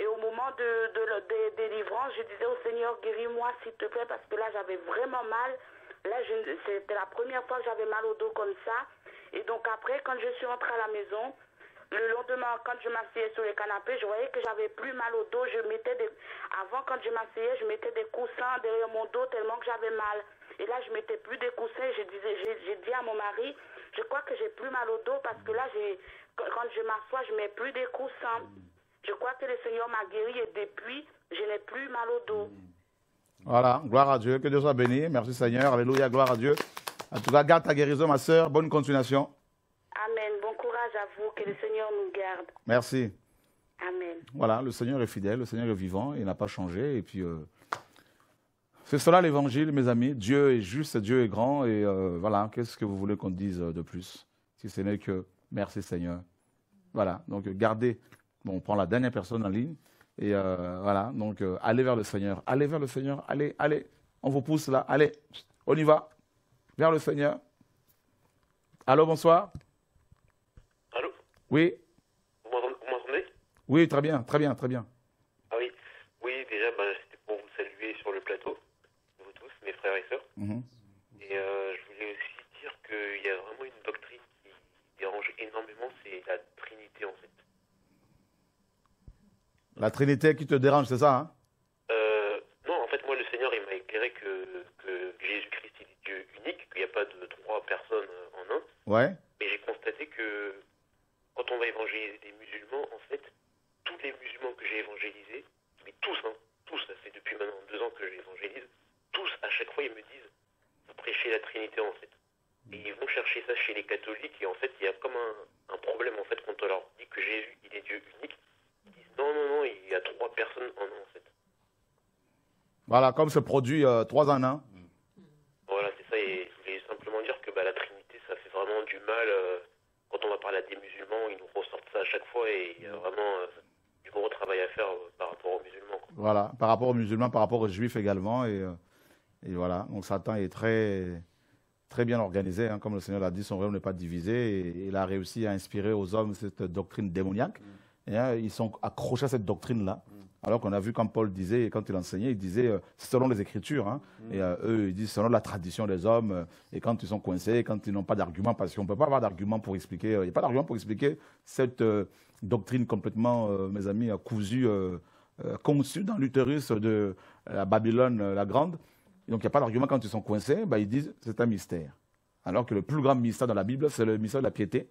Et au moment de, de, délivrance, je disais au Seigneur, guéris-moi s'il te plaît, parce que là j'avais vraiment mal. Là, c'était la première fois que j'avais mal au dos comme ça. Et donc après, quand je suis rentrée à la maison, le lendemain, quand je m'asseyais sur le canapé, je voyais que j'avais plus mal au dos. Je mettais des... Avant, quand je m'asseyais, je mettais des coussins derrière mon dos tellement que j'avais mal. Et là, je mettais plus des coussins. Je disais, j'ai dit à mon mari, je crois que j'ai plus mal au dos parce que là, quand je m'assois, je mets plus des coussins. Je crois que le Seigneur m'a guéri et depuis, je n'ai plus mal au dos. Voilà, gloire à Dieu. Que Dieu soit béni. Merci Seigneur. Alléluia, gloire à Dieu. En tout cas, garde ta guérison, ma soeur. Bonne continuation. Amen. Bon courage à vous. Que le Seigneur nous garde. Merci. Amen. Voilà, le Seigneur est fidèle, le Seigneur est vivant, il n'a pas changé. Et puis, euh, c'est cela l'évangile, mes amis. Dieu est juste, Dieu est grand. Et euh, voilà, qu'est-ce que vous voulez qu'on dise de plus Si ce n'est que merci Seigneur. Voilà, donc gardez. Bon, on prend la dernière personne en ligne. Et euh, voilà, donc euh, allez vers le Seigneur. Allez vers le Seigneur. Allez, allez. On vous pousse là. Allez, on y va. Vers le Seigneur. Allô, bonsoir. Allô? Oui. Vous m'entendez? Oui, très bien, très bien, très bien. Ah oui. Oui, déjà, bah, c'était pour vous saluer sur le plateau, vous tous, mes frères et sœurs. Mhm. Et euh, je voulais aussi dire qu'il y a vraiment une doctrine qui dérange énormément, c'est la Trinité en fait. La Trinité qui te dérange, c'est ça hein euh, Non, en fait, moi, le Seigneur, il m'a éclairé que, que Jésus-Christ, il est Dieu unique, qu'il n'y a pas de trois personnes en un. Ouais. Mais j'ai constaté que quand on va évangéliser des musulmans, en fait, catholiques et en fait, il y a comme un, un problème en fait quand on leur dit que Jésus, il est Dieu unique. Ils disent non, non, non, il y a trois personnes en un en fait. Voilà, comme ce produit euh, trois en un. Voilà, c'est ça. Et je voulais simplement dire que bah, la Trinité, ça fait vraiment du mal. Euh, quand on va parler à des musulmans, ils nous ressortent ça à chaque fois et il y a vraiment euh, du gros travail à faire par rapport aux musulmans. Voilà, par rapport aux musulmans, par rapport aux juifs également. Et, et voilà, donc Satan est très, très bien organisé. Hein. comme le Seigneur l'a dit, son royaume n'est pas divisé. Et, il a réussi à inspirer aux hommes cette doctrine démoniaque. Et hein, ils sont accrochés à cette doctrine-là. Alors qu'on a vu, quand Paul disait, quand il enseignait, il disait euh, selon les Écritures. Hein. Mm. Et euh, eux, ils disent selon la tradition des hommes. Euh, et quand ils sont coincés, quand ils n'ont pas d'argument, parce qu'on ne peut pas avoir d'argument pour expliquer, il n'y a pas d'argument pour expliquer cette doctrine complètement, mes amis, cousue, conçue dans l'utérus de la Babylone la Grande. donc il n'y a pas d'argument quand ils sont coincés, bah, ils disent c'est un mystère. Alors que le plus grand mystère dans la Bible, c'est le mystère de la piété.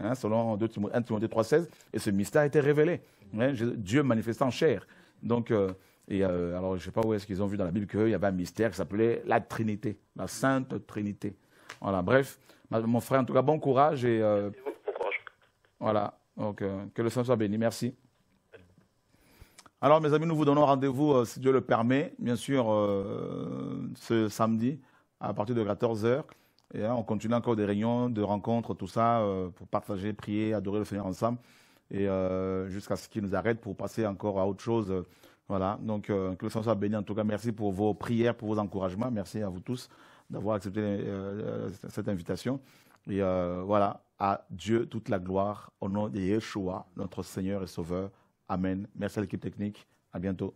Hein, selon 2 Timothée 1 Timothée 3,16, et ce mystère a été révélé. Hein, Dieu manifesté en chair. Donc, euh, et euh, alors je ne sais pas où est-ce qu'ils ont vu dans la Bible qu'il y avait un mystère qui s'appelait la Trinité, la Sainte Trinité. Voilà, bref, mon frère, en tout cas, bon courage et. Euh, bon courage. Voilà, donc que le Seigneur soit béni. Merci. Alors, mes amis, nous vous donnons rendez-vous, si Dieu le permet, bien sûr, ce samedi à partir de 14h. Et on continue encore des réunions, de rencontres, tout ça, euh, pour partager, prier, adorer le Seigneur ensemble. Et euh, jusqu'à ce qu'il nous arrête pour passer encore à autre chose. voilà. Donc, euh, que le Seigneur soit béni. En tout cas, merci pour vos prières, pour vos encouragements. Merci à vous tous d'avoir accepté cette invitation. Et voilà. À Dieu toute la gloire au nom de Yeshua, notre Seigneur et Sauveur. Amen. Merci à l'équipe technique. À bientôt.